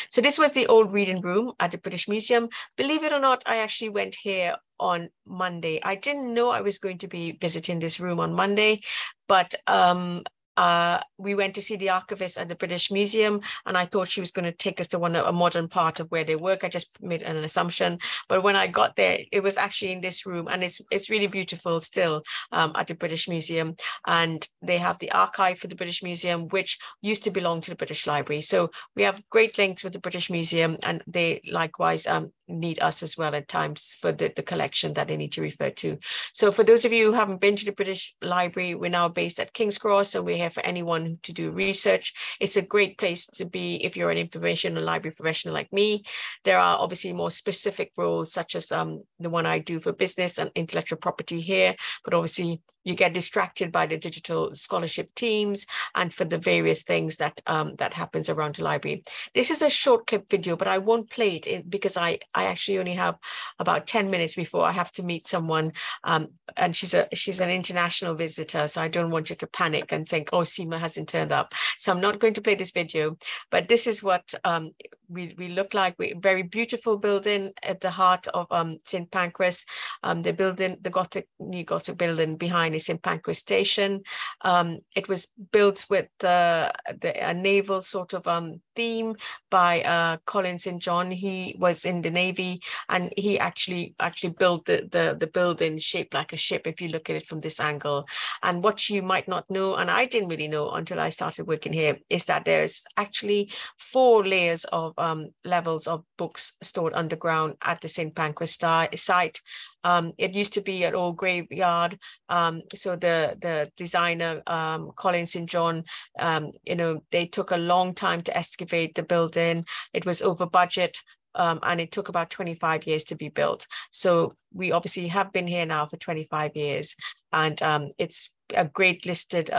So this was the old reading room at the British Museum. Believe it or not, I actually went here on Monday. I didn't know I was going to be visiting this room on Monday, but um, uh, we went to see the archivist at the British Museum, and I thought she was going to take us to one of a modern part of where they work. I just made an assumption, but when I got there, it was actually in this room, and it's it's really beautiful still um, at the British Museum. And they have the archive for the British Museum, which used to belong to the British Library. So we have great links with the British Museum, and they likewise um, need us as well at times for the, the collection that they need to refer to. So for those of you who haven't been to the British Library, we're now based at King's Cross and we're here for anyone to do research. It's a great place to be if you're an information and library professional like me. There are obviously more specific roles such as um, the one I do for business and intellectual property here, but obviously you get distracted by the digital scholarship teams and for the various things that um, that happens around the library. This is a short clip video, but I won't play it in, because I, I actually only have about 10 minutes before I have to meet someone um, and she's a she's an international visitor, so I don't want you to panic and think, oh, Seema hasn't turned up. So I'm not going to play this video, but this is what um, we, we look like. We very beautiful building at the heart of um, St. Pancras. Um, the building, the Gothic, new Gothic building behind is St. Pancras Station. Um, it was built with uh, the, a naval sort of um, theme by uh, Colin St. John. He was in the Navy and he actually actually built the, the, the building shaped like a ship if you look at it from this angle. And what you might not know, and I didn't really know until I started working here, is that there's actually four layers of um, levels of books stored underground at the St. Pancras site. Um, it used to be an old graveyard. Um, so the the designer um, Colin St. John, um, you know, they took a long time to excavate the building. It was over budget. Um, and it took about 25 years to be built. So we obviously have been here now for 25 years, and um, it's a great listed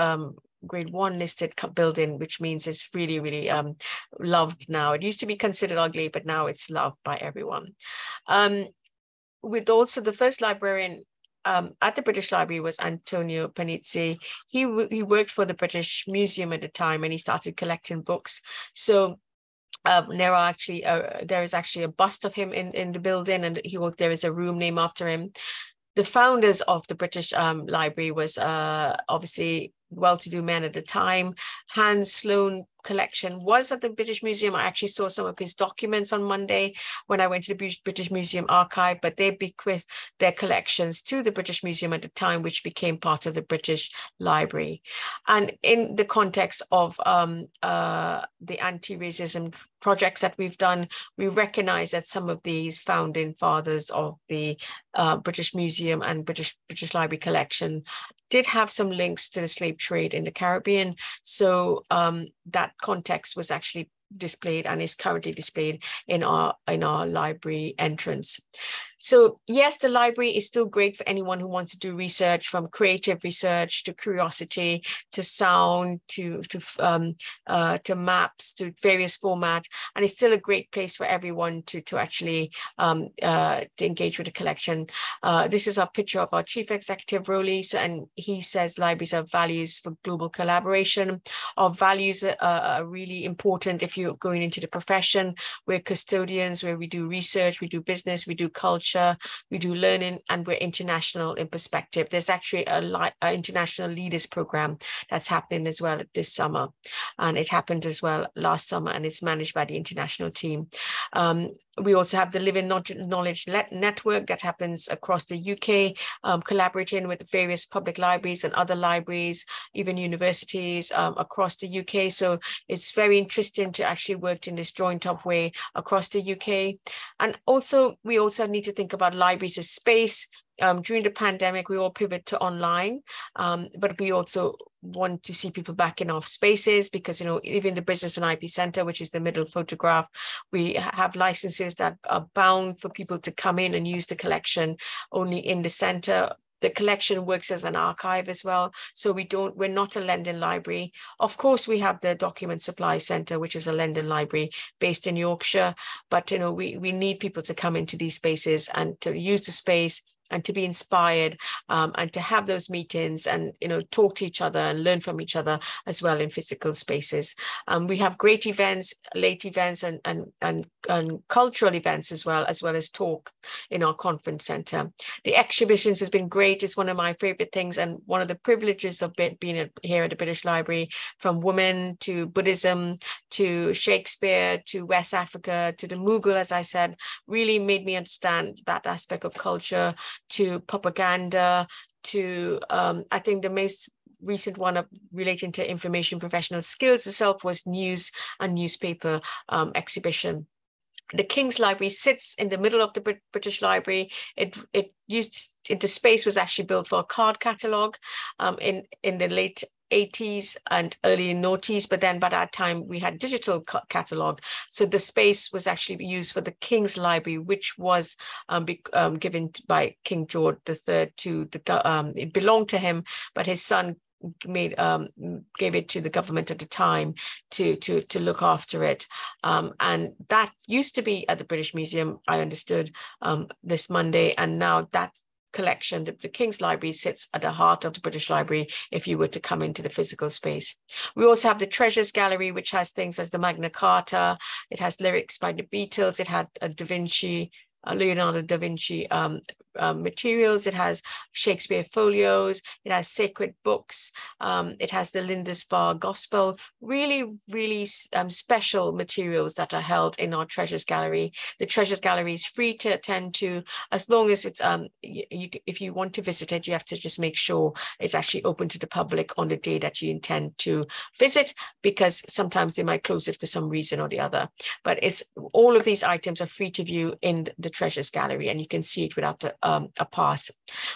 grade one listed building, which means it's really, really um, loved now. It used to be considered ugly, but now it's loved by everyone. Um, with also the first librarian um, at the British Library was Antonio Panizzi. He, he worked for the British Museum at the time and he started collecting books. So um, there are actually uh, there is actually a bust of him in, in the building and he there is a room named after him. The founders of the British um, Library was uh, obviously well-to-do men at the time. Hans Sloane collection was at the British Museum. I actually saw some of his documents on Monday when I went to the British Museum archive, but they bequeathed their collections to the British Museum at the time, which became part of the British Library. And in the context of um, uh, the anti-racism projects that we've done, we recognize that some of these founding fathers of the uh, British Museum and British British Library collection did have some links to the slave trade in the Caribbean. So um, that context was actually displayed and is currently displayed in our in our library entrance. So yes, the library is still great for anyone who wants to do research from creative research to curiosity to sound to to um, uh, to maps to various format, and it's still a great place for everyone to to actually um, uh, to engage with the collection. Uh, this is our picture of our chief executive, Roly, so, and he says libraries are values for global collaboration. Our values are, are really important if you're going into the profession. We're custodians where we do research, we do business, we do culture culture, we do learning, and we're international in perspective. There's actually a, a international leaders program that's happening as well this summer, and it happened as well last summer, and it's managed by the international team. Um, we also have the Living Knowledge Network that happens across the UK, um, collaborating with various public libraries and other libraries, even universities um, across the UK. So it's very interesting to actually work in this joint up way across the UK. And also, we also need to think about libraries as space. Um, during the pandemic, we all pivot to online, um, but we also want to see people back in our spaces because you know even the business and ip center which is the middle photograph we have licenses that are bound for people to come in and use the collection only in the center. The collection works as an archive as well so we don't we're not a lending library. Of course we have the document supply center which is a lending library based in yorkshire but you know we we need people to come into these spaces and to use the space and to be inspired um, and to have those meetings and you know talk to each other and learn from each other as well in physical spaces. Um, we have great events late events and, and and and cultural events as well as well as talk in our conference center. The exhibitions has been great. It's one of my favorite things and one of the privileges of being here at the british library from women to buddhism to shakespeare to west africa to the mughal as i said really made me understand that aspect of culture to propaganda, to um, I think the most recent one of relating to information professional skills itself was news and newspaper um, exhibition. The King's Library sits in the middle of the British Library. It it used the space was actually built for a card catalogue um, in in the late 80s and early noughties, but then by that time we had digital catalog. So the space was actually used for the King's Library, which was um, be, um, given by King George III to the, um, it belonged to him, but his son made um, gave it to the government at the time to to to look after it um, and that used to be at the British Museum I understood um, this Monday and now that collection, the, the, King's Library sits at the heart of the British Library if you were to come into the physical space. We also have the Treasures Gallery, which has things as the Magna Carta, it has lyrics by the Beatles, it had a Da Vinci, a Leonardo da Vinci um, um, materials. It has Shakespeare folios. It has sacred books. Um, it has the Lindisfarne Gospel. Really, really um, special materials that are held in our Treasures Gallery. The Treasures Gallery is free to attend to as long as it's um you, you, if you want to visit it, you have to just make sure it's actually open to the public on the day that you intend to visit, because sometimes they might close it for some reason or the other. But it's all of these items are free to view in the Treasures Gallery, and you can see it without a, um, a pass.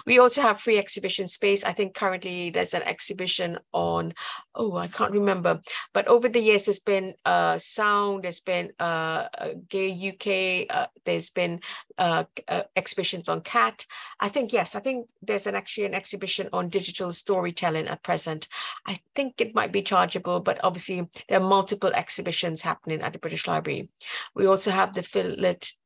We also have free exhibition space. I think currently there's an exhibition on, oh, I can't remember, but over the years there's been uh, sound, there's been uh, Gay UK, uh, there's been uh, uh, exhibitions on cat. I think, yes, I think there's an actually an exhibition on digital storytelling at present. I think it might be chargeable, but obviously there are multiple exhibitions happening at the British Library. We also have the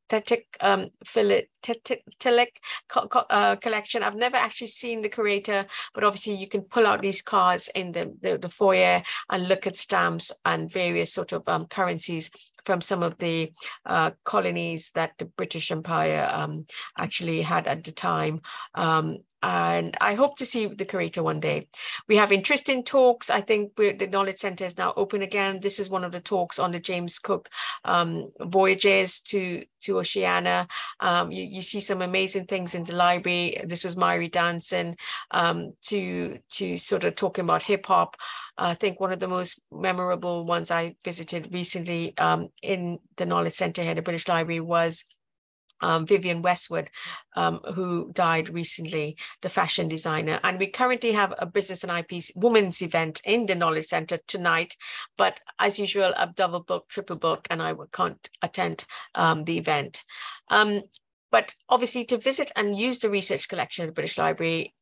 philatelic um, philatelic uh, collection. I've never actually seen the curator, but obviously you can pull out these cards in the, the, the foyer and look at stamps and various sort of um, currencies from some of the uh, colonies that the British Empire um, actually had at the time. Um, and I hope to see the curator one day. We have interesting talks. I think the Knowledge Center is now open again. This is one of the talks on the James Cook um, voyages to, to Oceania. Um, you, you see some amazing things in the library. This was Myri Danson um, to, to sort of talking about hip hop. I think one of the most memorable ones I visited recently um, in the Knowledge Center here at the British Library was um, Vivienne Westwood, um, who died recently, the fashion designer. And we currently have a business and IP women's event in the Knowledge Center tonight. But as usual, I've double booked, triple booked, and I can't attend um, the event. Um, but obviously, to visit and use the research collection at the British Library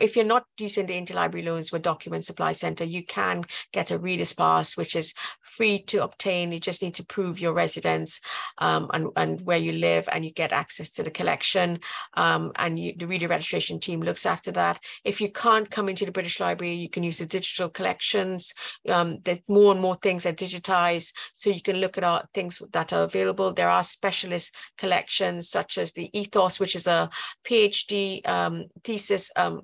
if you're not using the interlibrary loans with Document Supply Center, you can get a reader's pass, which is free to obtain. You just need to prove your residence um, and, and where you live, and you get access to the collection. Um, and you, the reader registration team looks after that. If you can't come into the British Library, you can use the digital collections. Um, that more and more things are digitized, so you can look at our things that are available. There are specialist collections such as the EThOS, which is a PhD um, thesis um,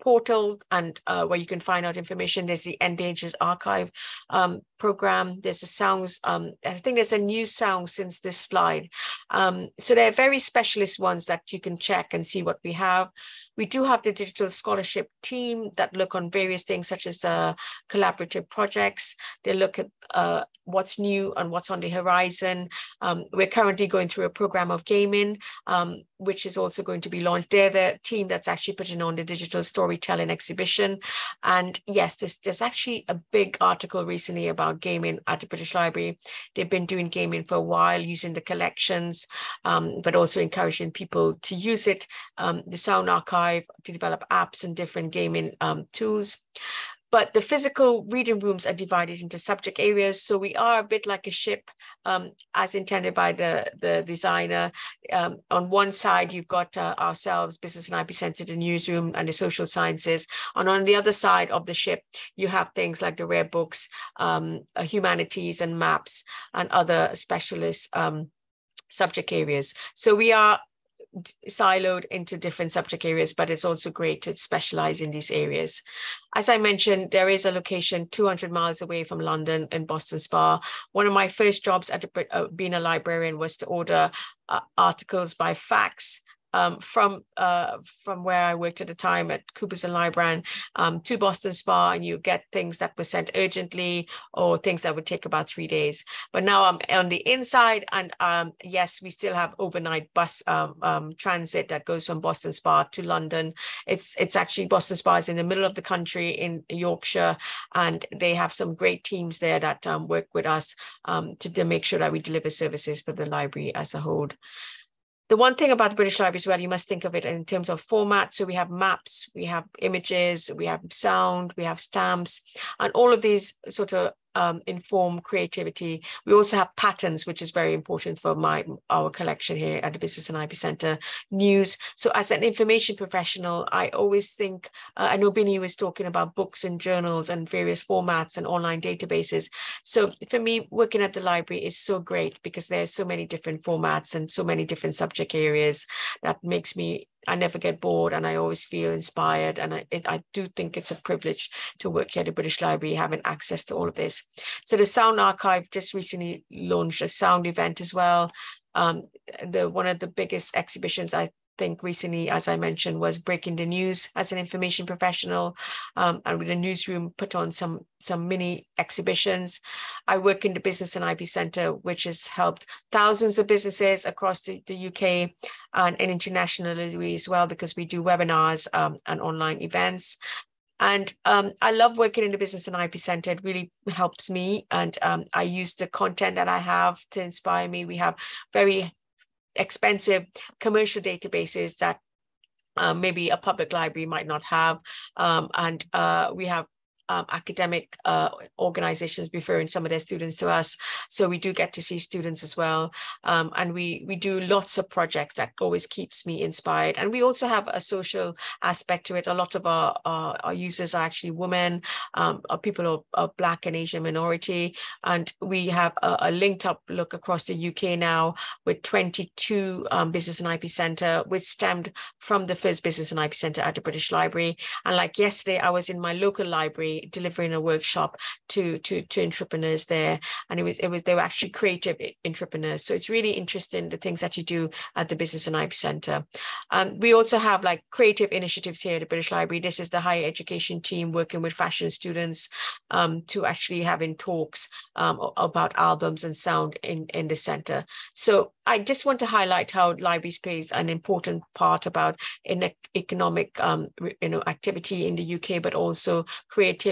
portal and uh, where you can find out information. There's the Endangered Archive um, program. There's a sounds, um, I think there's a new sound since this slide. Um, so they're very specialist ones that you can check and see what we have. We do have the digital scholarship team that look on various things such as uh, collaborative projects. They look at uh, what's new and what's on the horizon. Um, we're currently going through a program of gaming, um, which is also going to be launched. They're the team that's actually putting on the digital storytelling exhibition. And yes, there's, there's actually a big article recently about gaming at the British Library. They've been doing gaming for a while using the collections, um, but also encouraging people to use it, um, the Sound Archive, to develop apps and different gaming um, tools. But the physical reading rooms are divided into subject areas. So we are a bit like a ship um, as intended by the, the designer. Um, on one side, you've got uh, ourselves, Business and IP Center, the newsroom and the social sciences. And on the other side of the ship, you have things like the rare books, um, uh, humanities and maps and other specialist um, subject areas. So we are siloed into different subject areas, but it's also great to specialize in these areas. As I mentioned, there is a location 200 miles away from London in Boston Spa. One of my first jobs at the, uh, being a librarian was to order uh, articles by fax um, from uh, from where I worked at the time at Coopers and Lybrand um, to Boston Spa, and you get things that were sent urgently or things that would take about three days. But now I'm on the inside, and um, yes, we still have overnight bus um, um, transit that goes from Boston Spa to London. It's it's actually Boston Spa is in the middle of the country in Yorkshire, and they have some great teams there that um, work with us to, to make sure that we deliver services for the library as a whole the one thing about the British Library as well, you must think of it in terms of format. So we have maps, we have images, we have sound, we have stamps, and all of these sort of um, inform creativity. We also have patents, which is very important for my our collection here at the Business and IP Center. News. So as an information professional, I always think, uh, I know Binny was talking about books and journals and various formats and online databases. So for me, working at the library is so great because there's so many different formats and so many different subject areas that makes me I never get bored and I always feel inspired. And I, it, I do think it's a privilege to work here at the British Library, having access to all of this. So the Sound Archive just recently launched a sound event as well. Um, the one of the biggest exhibitions I think recently, as I mentioned, was breaking the news as an information professional, um, and with the newsroom put on some some mini exhibitions. I work in the Business and IP Centre, which has helped thousands of businesses across the, the UK and, and, internationally as well, because we do webinars um, and online events. And um, I love working in the Business and IP Center. It really helps me. And um, I use the content that I have to inspire me. We have very expensive commercial databases that uh, maybe a public library might not have. Um, and uh, we have um, academic uh, organizations referring some of their students to us. So we do get to see students as well. Um, and we, we do lots of projects that always keeps me inspired. And we also have a social aspect to it. A lot of our, our, our users are actually women, um, are people of, of Black and Asian minority. And we have a, a, linked up look across the UK now with 22 um, business and IP centre, which stemmed from the first business and IP centre at the British Library. And like yesterday, I was in my local library delivering a workshop to to to entrepreneurs there, and it was it was they were actually creative entrepreneurs. So it's really interesting the things that you do at the Business and IP Centre. Um, we also have like creative initiatives here at the British Library. This is the higher education team working with fashion students um, to actually having talks um, about albums and sound in in the centre. So I just want to highlight how libraries plays an important part about in economic um, you know activity in the UK, but also creativity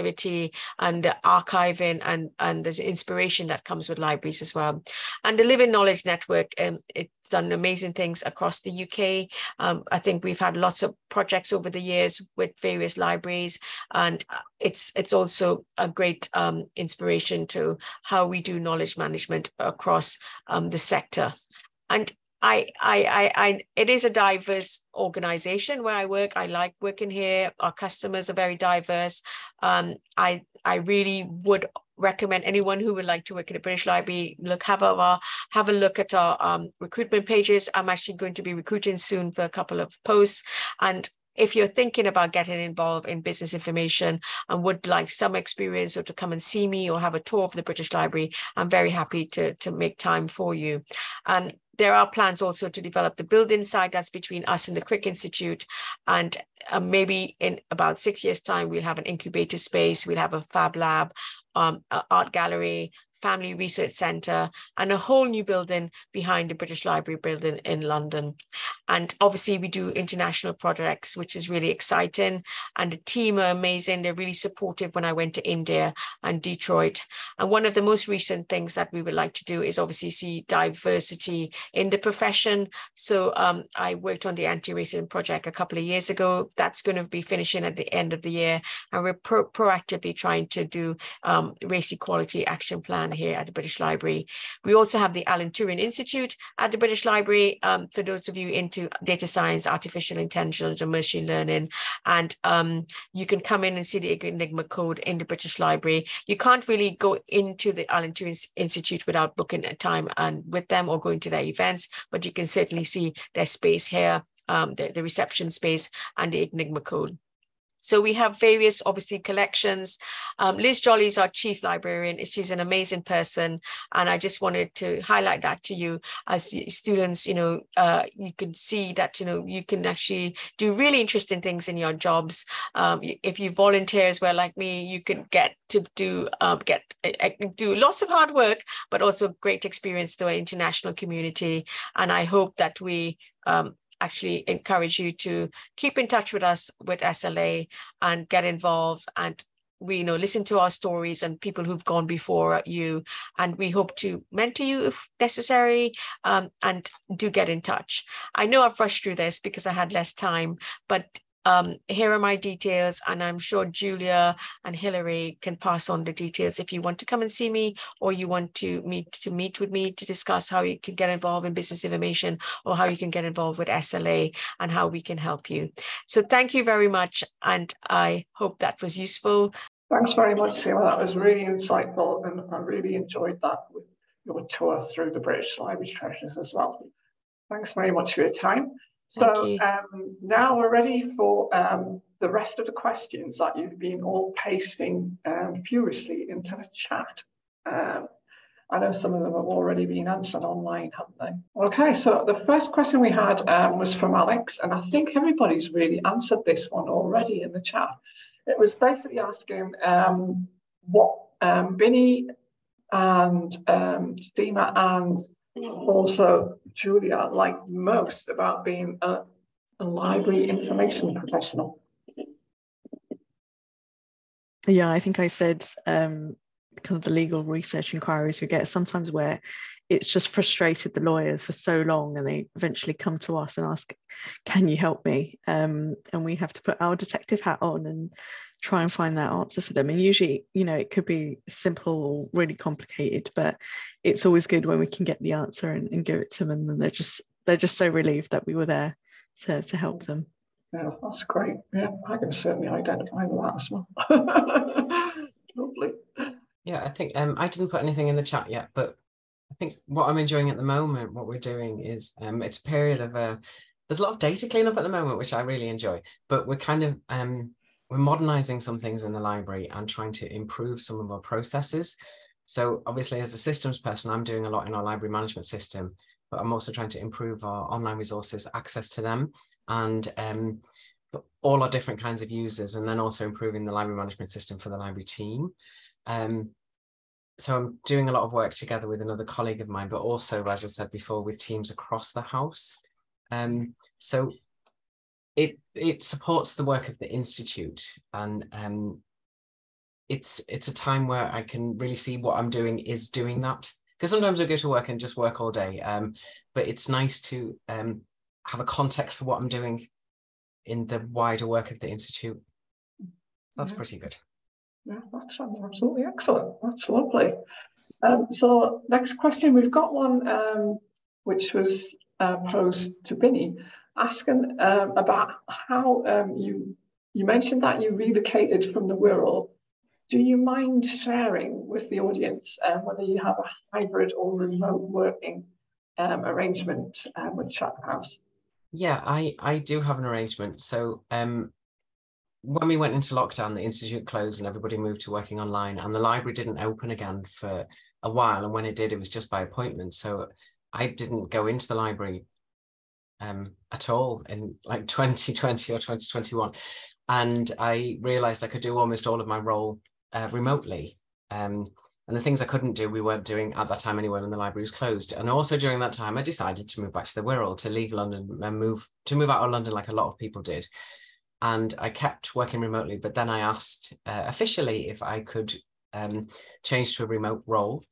and archiving and and the inspiration that comes with libraries as well. And the Living Knowledge Network, um, it's done amazing things across the UK. Um, I think we've had lots of projects over the years with various libraries, and it's it's also a great um, inspiration to how we do knowledge management across um, the sector and I, I, I, I, it is a diverse organization where I work. I like working here. Our customers are very diverse. Um, I, I really would recommend anyone who would like to work at the British Library look have a have a look at our um, recruitment pages. I'm actually going to be recruiting soon for a couple of posts, and if you're thinking about getting involved in business information and would like some experience or to come and see me or have a tour of the British Library, I'm very happy to, to make time for you. Um, there are plans also to develop the building site that's between us and the Crick Institute. And uh, maybe in about six years' time, we'll have an incubator space, we'll have a fab lab, um, art gallery, Family Research Centre, and a whole new building behind the British Library building in London. And obviously, we do international projects, which is really exciting. And the team are amazing. They're really supportive when I went to India and Detroit. And one of the most recent things that we would like to do is obviously see diversity in the profession. So um, I worked on the anti racism project a couple of years ago. That's going to be finishing at the end of the year. And we're pro proactively trying to do um, race equality action plan here at the British Library. We also have the Alan Turing Institute at the British Library um, for those of you into data science, artificial intelligence, and machine learning. And um, you can come in and see the Enigma code in the British Library. You can't really go into the Alan Turing Institute without booking a time and with them or going to their events, but you can certainly see their space here, um, the, the reception space and the Enigma code. So we have various, obviously, collections. Um, Liz Jolly is our chief librarian. She's an amazing person. And I just wanted to highlight that to you as students, you know, uh, you can see that, you know, you can actually do really interesting things in your jobs. Um, if you volunteer as well, like me, you can get to do, um, get, uh, do lots of hard work, but also great experience to our international community. And I hope that we um, actually encourage you to keep in touch with us with SLA and get involved. And we you know listen to our stories and people who've gone before you. And we hope to mentor you if necessary um, and do get in touch. I know i've rushed through this because i had less time but um, here are my details, and I'm sure Julia and Hilary can pass on the details if you want to come and see me, or you want to meet to meet with me to discuss how you can get involved in business information, or how you can get involved with SLA, and how we can help you. So thank you very much, and I hope that was useful. Thanks very much, Seema. That was really insightful, and I really enjoyed that with your tour through the British Library treasures as well. Thanks very much for your time. So um, now we're ready for um, the rest of the questions that you've been all pasting um, furiously into the chat. Um, I know some of them have already been answered online, haven't they? Okay, so the first question we had um, was from Alex, and I think everybody's really answered this one already in the chat. It was basically asking um, what um, Binny and um, and also Julia liked most about being a, a library information professional? Yeah, I think I said um, kind of the legal research inquiries we get sometimes where it's just frustrated the lawyers for so long and they eventually come to us and ask, can you help me? Um, and we have to put our detective hat on and try and find that answer for them. And usually, you know, it could be simple or really complicated, but it's always good when we can get the answer and, and give it to them. And then they're just they're just so relieved that we were there to, to help them. Yeah, that's great. Yeah, I can certainly identify with that as well. [LAUGHS] Lovely. Yeah, I think um, I didn't put anything in the chat yet, but I think what I'm enjoying at the moment, what we're doing is um, it's a period of a, uh, there's a lot of data cleanup at the moment, which I really enjoy, but we're kind of um, we're modernizing some things in the library and trying to improve some of our processes. So obviously as a systems person, I'm doing a lot in our library management system, but I'm also trying to improve our online resources, access to them, and um, all our different kinds of users, and then also improving the library management system for the library team. Um, so I'm doing a lot of work together with another colleague of mine, but also, as I said before, with teams across the house. Um, so it it supports the work of the institute and um, it's it's a time where I can really see what I'm doing is doing that because sometimes I go to work and just work all day um, but it's nice to um, have a context for what I'm doing in the wider work of the institute so that's yeah. pretty good yeah that sounds absolutely excellent that's lovely um, so next question we've got one um, which was uh, posed to Binny asking um, about how um, you you mentioned that you relocated from the Wirral. Do you mind sharing with the audience um, whether you have a hybrid or remote working um, arrangement with Chatham House? Yeah, I, I do have an arrangement. So um, when we went into lockdown, the institute closed and everybody moved to working online, and the library didn't open again for a while. And when it did, it was just by appointment. So I didn't go into the library um, at all in like [LAUGHS] 2020 or 2021. And I realized I could do almost all of my role uh, remotely. Um, and the things I couldn't do, we weren't doing at that time anyway when the library was closed. And also during that time, I decided to move back to the Wirral, to leave London and move to move out of London like a lot of people did. And I kept working remotely, but then I asked uh, officially if I could um, change to a remote role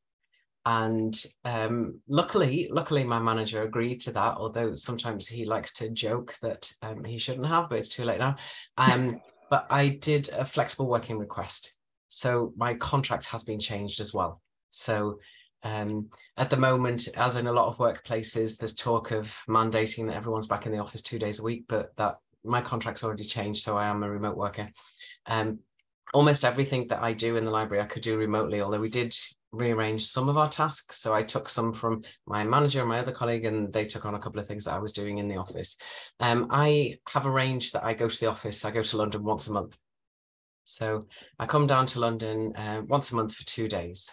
and um, luckily, luckily, my manager agreed to that. Although sometimes he likes to joke that um, he shouldn't have, but it's too late now. Um, [LAUGHS] but I did a flexible working request, so my contract has been changed as well. So um, at the moment, as in a lot of workplaces, there's talk of mandating that everyone's back in the office two days a week, but that my contract's already changed, so I am a remote worker. Um, almost everything that I do in the library, I could do remotely, although we did rearrange some of our tasks. So I took some from my manager and my other colleague, and they took on a couple of things that I was doing in the office. Um, I have arranged that I go to the office. I go to London once a month. So I come down to London uh, once a month for two days.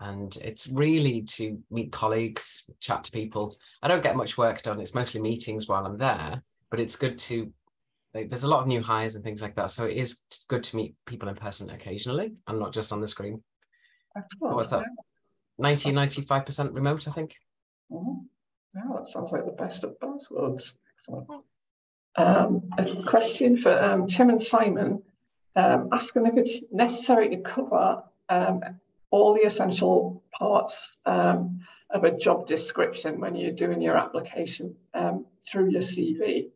And it's really to meet colleagues, chat to people. I don't get much work done. It's mostly meetings while I'm there, but it's good to like, there's a lot of new hires and things like that. So it is good to meet people in person occasionally and not just on the screen. What was that? 90, 95% remote, I think. Mm-hmm. Yeah, that sounds like the best of both worlds. Excellent. Um, a question for um, Tim and Simon, um, asking if it's necessary to cover um, all the essential parts um, of a job description when you're doing your application um, through your CV.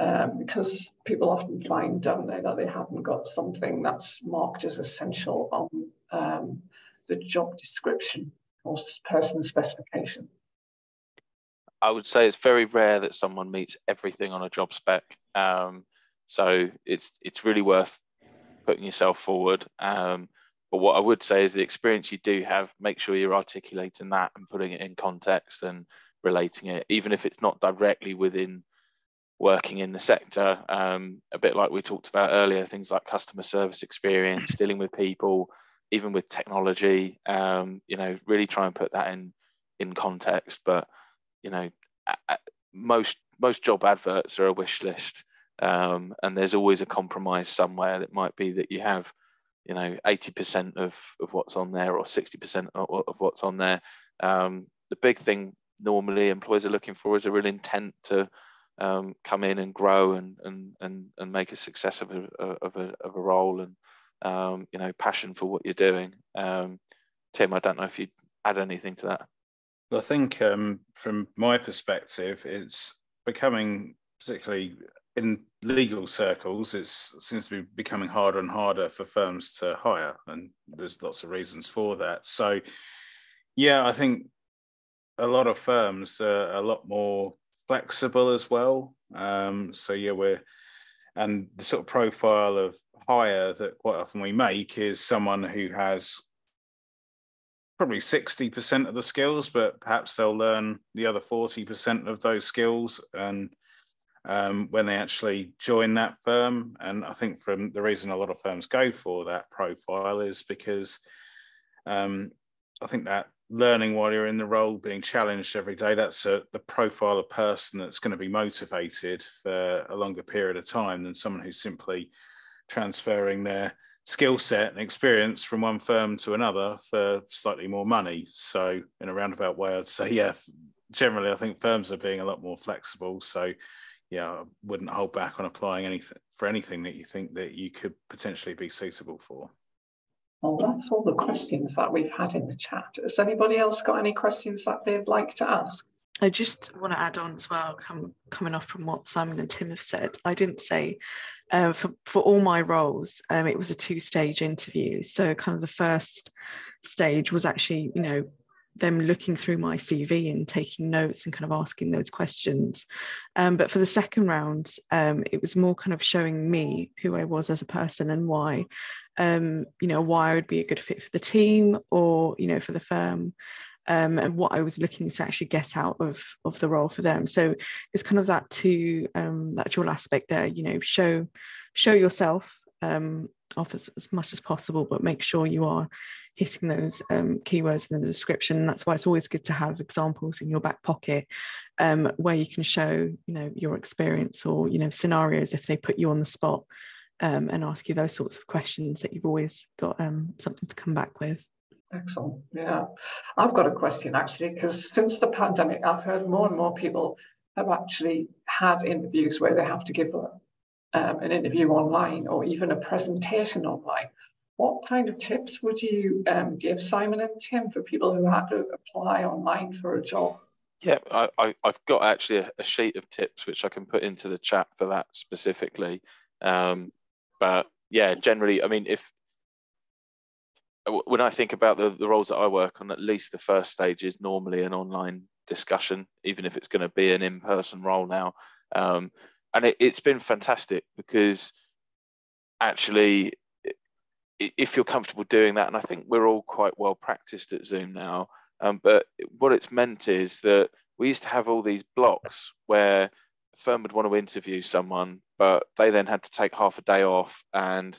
Um, because people often find, don't they, that they haven't got something that's marked as essential on um, the job description or person specification. I would say it's very rare that someone meets everything on a job spec. Um, so it's it's really worth putting yourself forward. Um, but what I would say is the experience you do have, make sure you're articulating that and putting it in context and relating it, even if it's not directly within working in the sector. Um, a bit like we talked about earlier, things like customer service experience, [COUGHS] dealing with people, even with technology. Um, you know, really try and put that in in context. But you know, most most job adverts are a wish list, um, and there's always a compromise somewhere. That might be that you have you know 80% of, of what's on there or 60% of, of what's on there um, the big thing normally employers are looking for is a real intent to um, come in and grow and and and, and make a success of a, of a, of a role and um, you know passion for what you're doing um, tim i don't know if you'd add anything to that well, i think um, from my perspective it's becoming particularly in legal circles, it seems to be becoming harder and harder for firms to hire, and there's lots of reasons for that. So, yeah, I think a lot of firms are a lot more flexible as well. Um, so, yeah, we're and the sort of profile of hire that quite often we make is someone who has probably 60% of the skills, but perhaps they'll learn the other 40% of those skills and um, when they actually join that firm. And I think from the reason a lot of firms go for that profile is because um, I think that learning while you're in the role, being challenged every day, that's a, the profile of person that's going to be motivated for a longer period of time than someone who's simply transferring their skill set and experience from one firm to another for slightly more money. So, in a roundabout way, I'd say, yeah, generally, I think firms are being a lot more flexible. So, yeah, I wouldn't hold back on applying anything for anything that you think that you could potentially be suitable for. Well, that's all the questions that we've had in the chat. Has anybody else got any questions that they'd like to ask? I just want to add on as well, come, coming off from what Simon and Tim have said. I didn't say uh, for, for all my roles, um, it was a two stage interview. So, kind of the first stage was actually, you know, them looking through my CV and taking notes and kind of asking those questions. Um, but for the second round, um, it was more kind of showing me who I was as a person and why, um, you know, why I would be a good fit for the team or, you know, for the firm. Um, and what I was looking to actually get out of of the role for them. So it's kind of that two um, that dual aspect there. You know, show show yourself um, off as, as much as possible, but make sure you are hitting those um, keywords in the description. That's why it's always good to have examples in your back pocket um, where you can show, you know, your experience or, you know, scenarios if they put you on the spot um, and ask you those sorts of questions that you've always got um, something to come back with. Excellent. Yeah. I've got a question actually, because since the pandemic, I've heard more and more people have actually had interviews where they have to give a, um, an interview online or even a presentation online. What kind of tips would you um, give Simon and Tim for people who had to apply online for a job? Yeah, I, I, have got actually a, a, sheet of tips which I can put into the chat for that specifically. Um, but yeah, generally, I mean, if when I think about the, the roles that I work on, at least the first stage is normally an online discussion, even if it's going to be an in-person role now. Um, and it, it's been fantastic because actually if you're comfortable doing that, and I think we're all quite well practiced at Zoom now, um, but what it's meant is that we used to have all these blocks where firm would want to interview someone, but they then had to take half a day off, and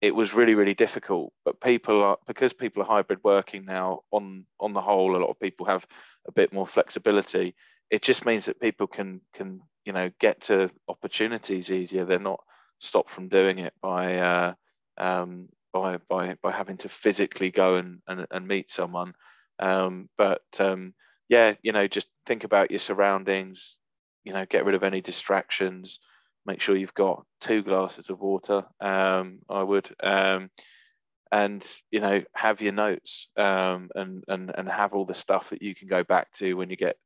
it was really, really difficult. But people are because people are hybrid working now. On on the whole, a lot of people have a bit more flexibility. It just means that people can can you know get to opportunities easier. They're not stopped from doing it by uh, um, by by by having to physically go and and, and meet someone. Um, but um, yeah, you know, just think about your surroundings. You know, get rid of any distractions. Make sure you've got two glasses of water. Um, I would, um, and you know, have your notes um, and and and have all the stuff that you can go back to when you get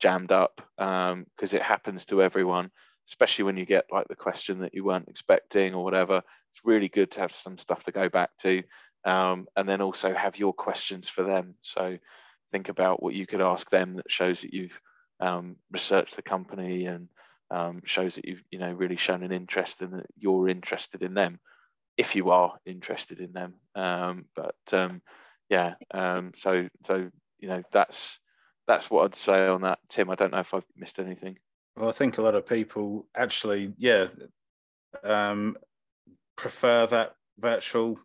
jammed up because um, it happens to everyone. especially when you get like the question that you weren't expecting or whatever. It's really good to have some stuff to go back to, um, and then also have your questions for them. So think about what you could ask them that shows that you've um, researched the company and um, shows that you've you know really shown an interest and in that you're interested in them if you are interested in them. Um, but um, yeah um, so so you know that's that's what I'd say on that. Tim I don't know if I've missed anything. Well I think a lot of people actually yeah um, prefer that virtual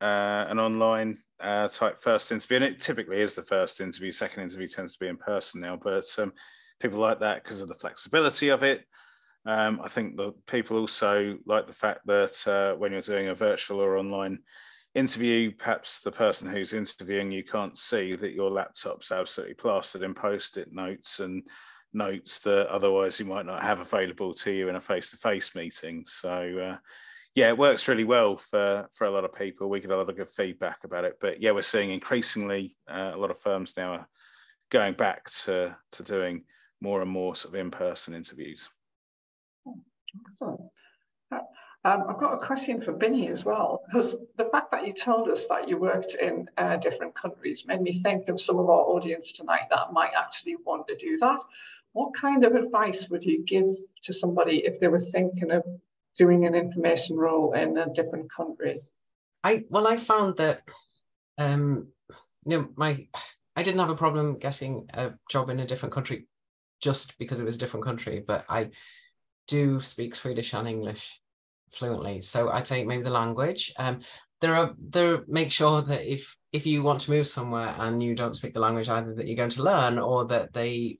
uh, an online uh, type first interview, and it typically is the first interview. Second interview tends to be in person now, but um, people like that because of the flexibility of it. Um, I think that people also like the fact that uh, when you're doing a virtual or online interview, perhaps the person who's interviewing you can't see that your laptop's absolutely plastered in post-it notes and notes that otherwise you might not have available to you in a face-to-face meeting. So uh, yeah, it works really well for for a lot of people. We get a lot of good feedback about it. But yeah, we're seeing increasingly uh, a lot of firms now are going back to to doing more and more sort of in-person interviews. Excellent. Uh, um, I've got a question for Binny as well, because the fact that you told us that you worked in uh, different countries made me think of some of our audience tonight that might actually want to do that. What kind of advice would you give to somebody if they were thinking of doing an information role in a different country? I well, I found that um, you know my I didn't have a problem getting a job in a different country just because it was a different country, but I do speak Swedish and English fluently. So I'd say maybe the language. Um, there are there make sure that if if you want to move somewhere and you don't speak the language either that you're going to learn or that they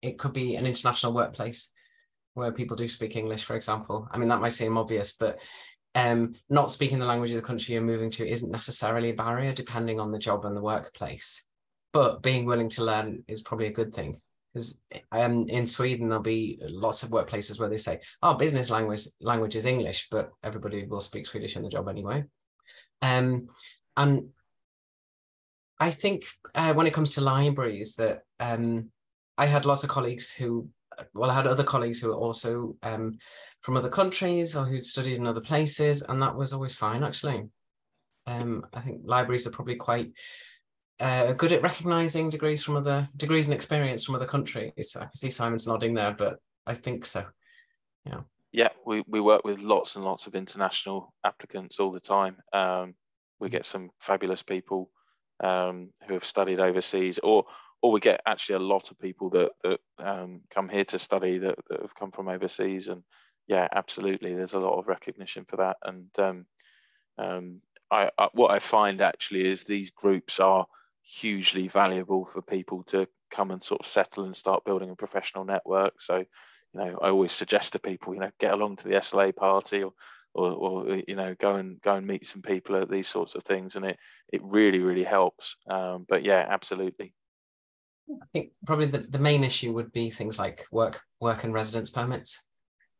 it could be an international workplace where people do speak English, for example. I mean, that might seem obvious, but um, not speaking the language of the country you're moving to isn't necessarily a barrier, depending on the job and the workplace. But being willing to learn is probably a good thing. Because um, in Sweden, there'll be lots of workplaces where they say, "Oh, business language language is English," but everybody will speak Swedish in the job anyway. Um, and I think uh, when it comes to libraries, that um, I had lots of colleagues who well, I had other colleagues who were also um, from other countries or who'd studied in other places, and that was always fine actually. Um, I think libraries are probably quite uh, good at recognizing degrees from other degrees and experience from other countries. I can see Simon's nodding there, but I think so. Yeah. Yeah, we, we work with lots and lots of international applicants all the time. Um, we get some fabulous people um, who have studied overseas or or we get actually a lot of people that that um, come here to study that, that have come from overseas and yeah absolutely there's a lot of recognition for that. And um, um, I, I, what I find actually is these groups are hugely valuable for people to come and sort of settle and start building a professional network. So you know I always suggest to people you know get along to the SLA party or or, or, you know go and go and meet some people at these sorts of things and it it really really helps. Um, but yeah absolutely I think probably the, the main issue would be things like work work and residence permits.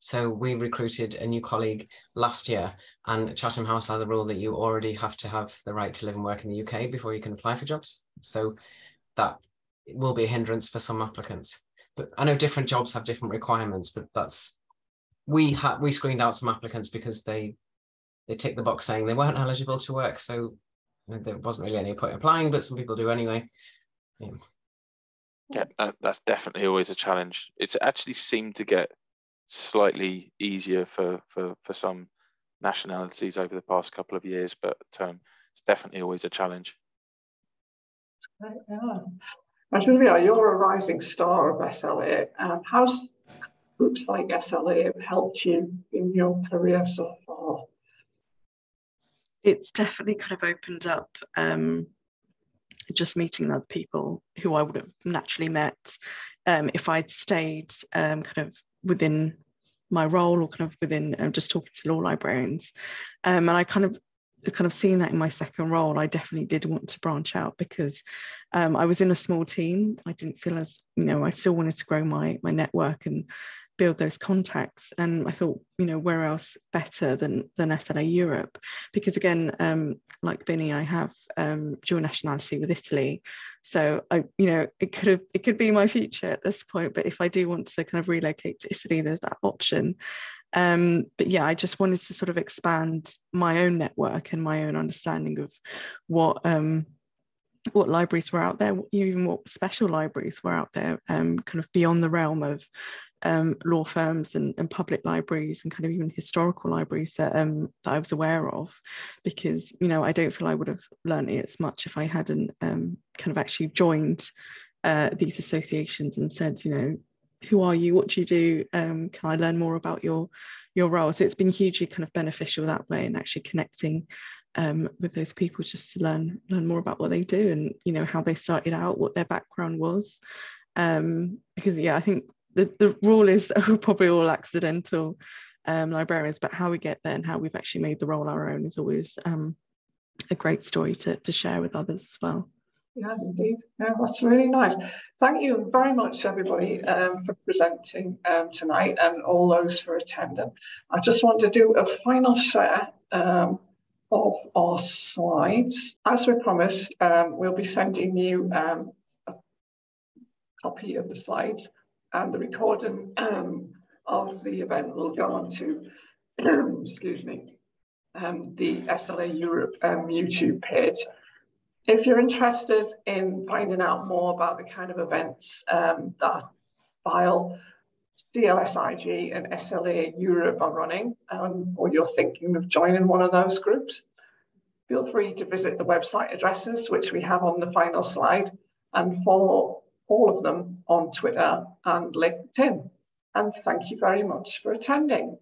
So we recruited a new colleague last year, and Chatham House has a rule that you already have to have the right to live and work in the UK before you can apply for jobs. So that will be a hindrance for some applicants. But I know different jobs have different requirements, but that's we had we screened out some applicants because they they tick the box saying they weren't eligible to work. So there wasn't really any point applying, but some people do anyway. Yeah yeah that, that's definitely always a challenge it's actually seemed to get slightly easier for for for some nationalities over the past couple of years but um, it's definitely always a challenge yeah. And Julia, you're a rising star of SLA. Um, how's groups like SLA helped you in your career so far? It's definitely kind of opened up um, just meeting other people who I would have naturally met um, if I'd stayed um, kind of within my role or kind of within um, just talking to law librarians. Um, and I kind of kind of seeing that in my second role, I definitely did want to branch out because um, I was in a small team. I didn't feel as, you know, I still wanted to grow my my network and build those contacts. And I thought, you know, where else better than than SLA Europe? Because again, um, like Binny, I have um, dual nationality with Italy, so I, you know, it could have it could be my future at this point. But if I do want to kind of relocate to Italy, there's that option. Um, but yeah, I just wanted to sort of expand my own network and my own understanding of what um, what libraries were out there, even what special libraries were out there, um, kind of beyond the realm of um, law firms and, and, public libraries and kind of even historical libraries that, um, that I was aware of, because you know I don't feel I would have learned it as much if I hadn't um, kind of actually joined uh, these associations and said, you know, who are you? What do you do? Um, can I learn more about your your role? So it's been hugely kind of beneficial that way and actually connecting um, with those people just to learn learn more about what they do and you know how they started out, what their background was. Um, because yeah, I think the, the rule is that [LAUGHS] we're probably all accidental um, librarians, but how we get there and how we've actually made the role our own is always um, a great story to, to share with others as well. Yeah, indeed. Yeah, that's really nice. Thank you very much, everybody, um, for presenting um, tonight and all those for attending. I just want to do a final share um, of our slides. As we promised, um, we'll be sending you um, a copy of the slides and the recording um, of the event will go on to, excuse me, the SLA Europe YouTube page. If you're interested in finding out more about the kind of events um, that BIALL, CLSIG and SLA Europe are running, um, or you're thinking of joining one of those groups, feel free to visit the website addresses, which we have on the final slide, and follow all of them on Twitter and LinkedIn. And thank you very much for attending.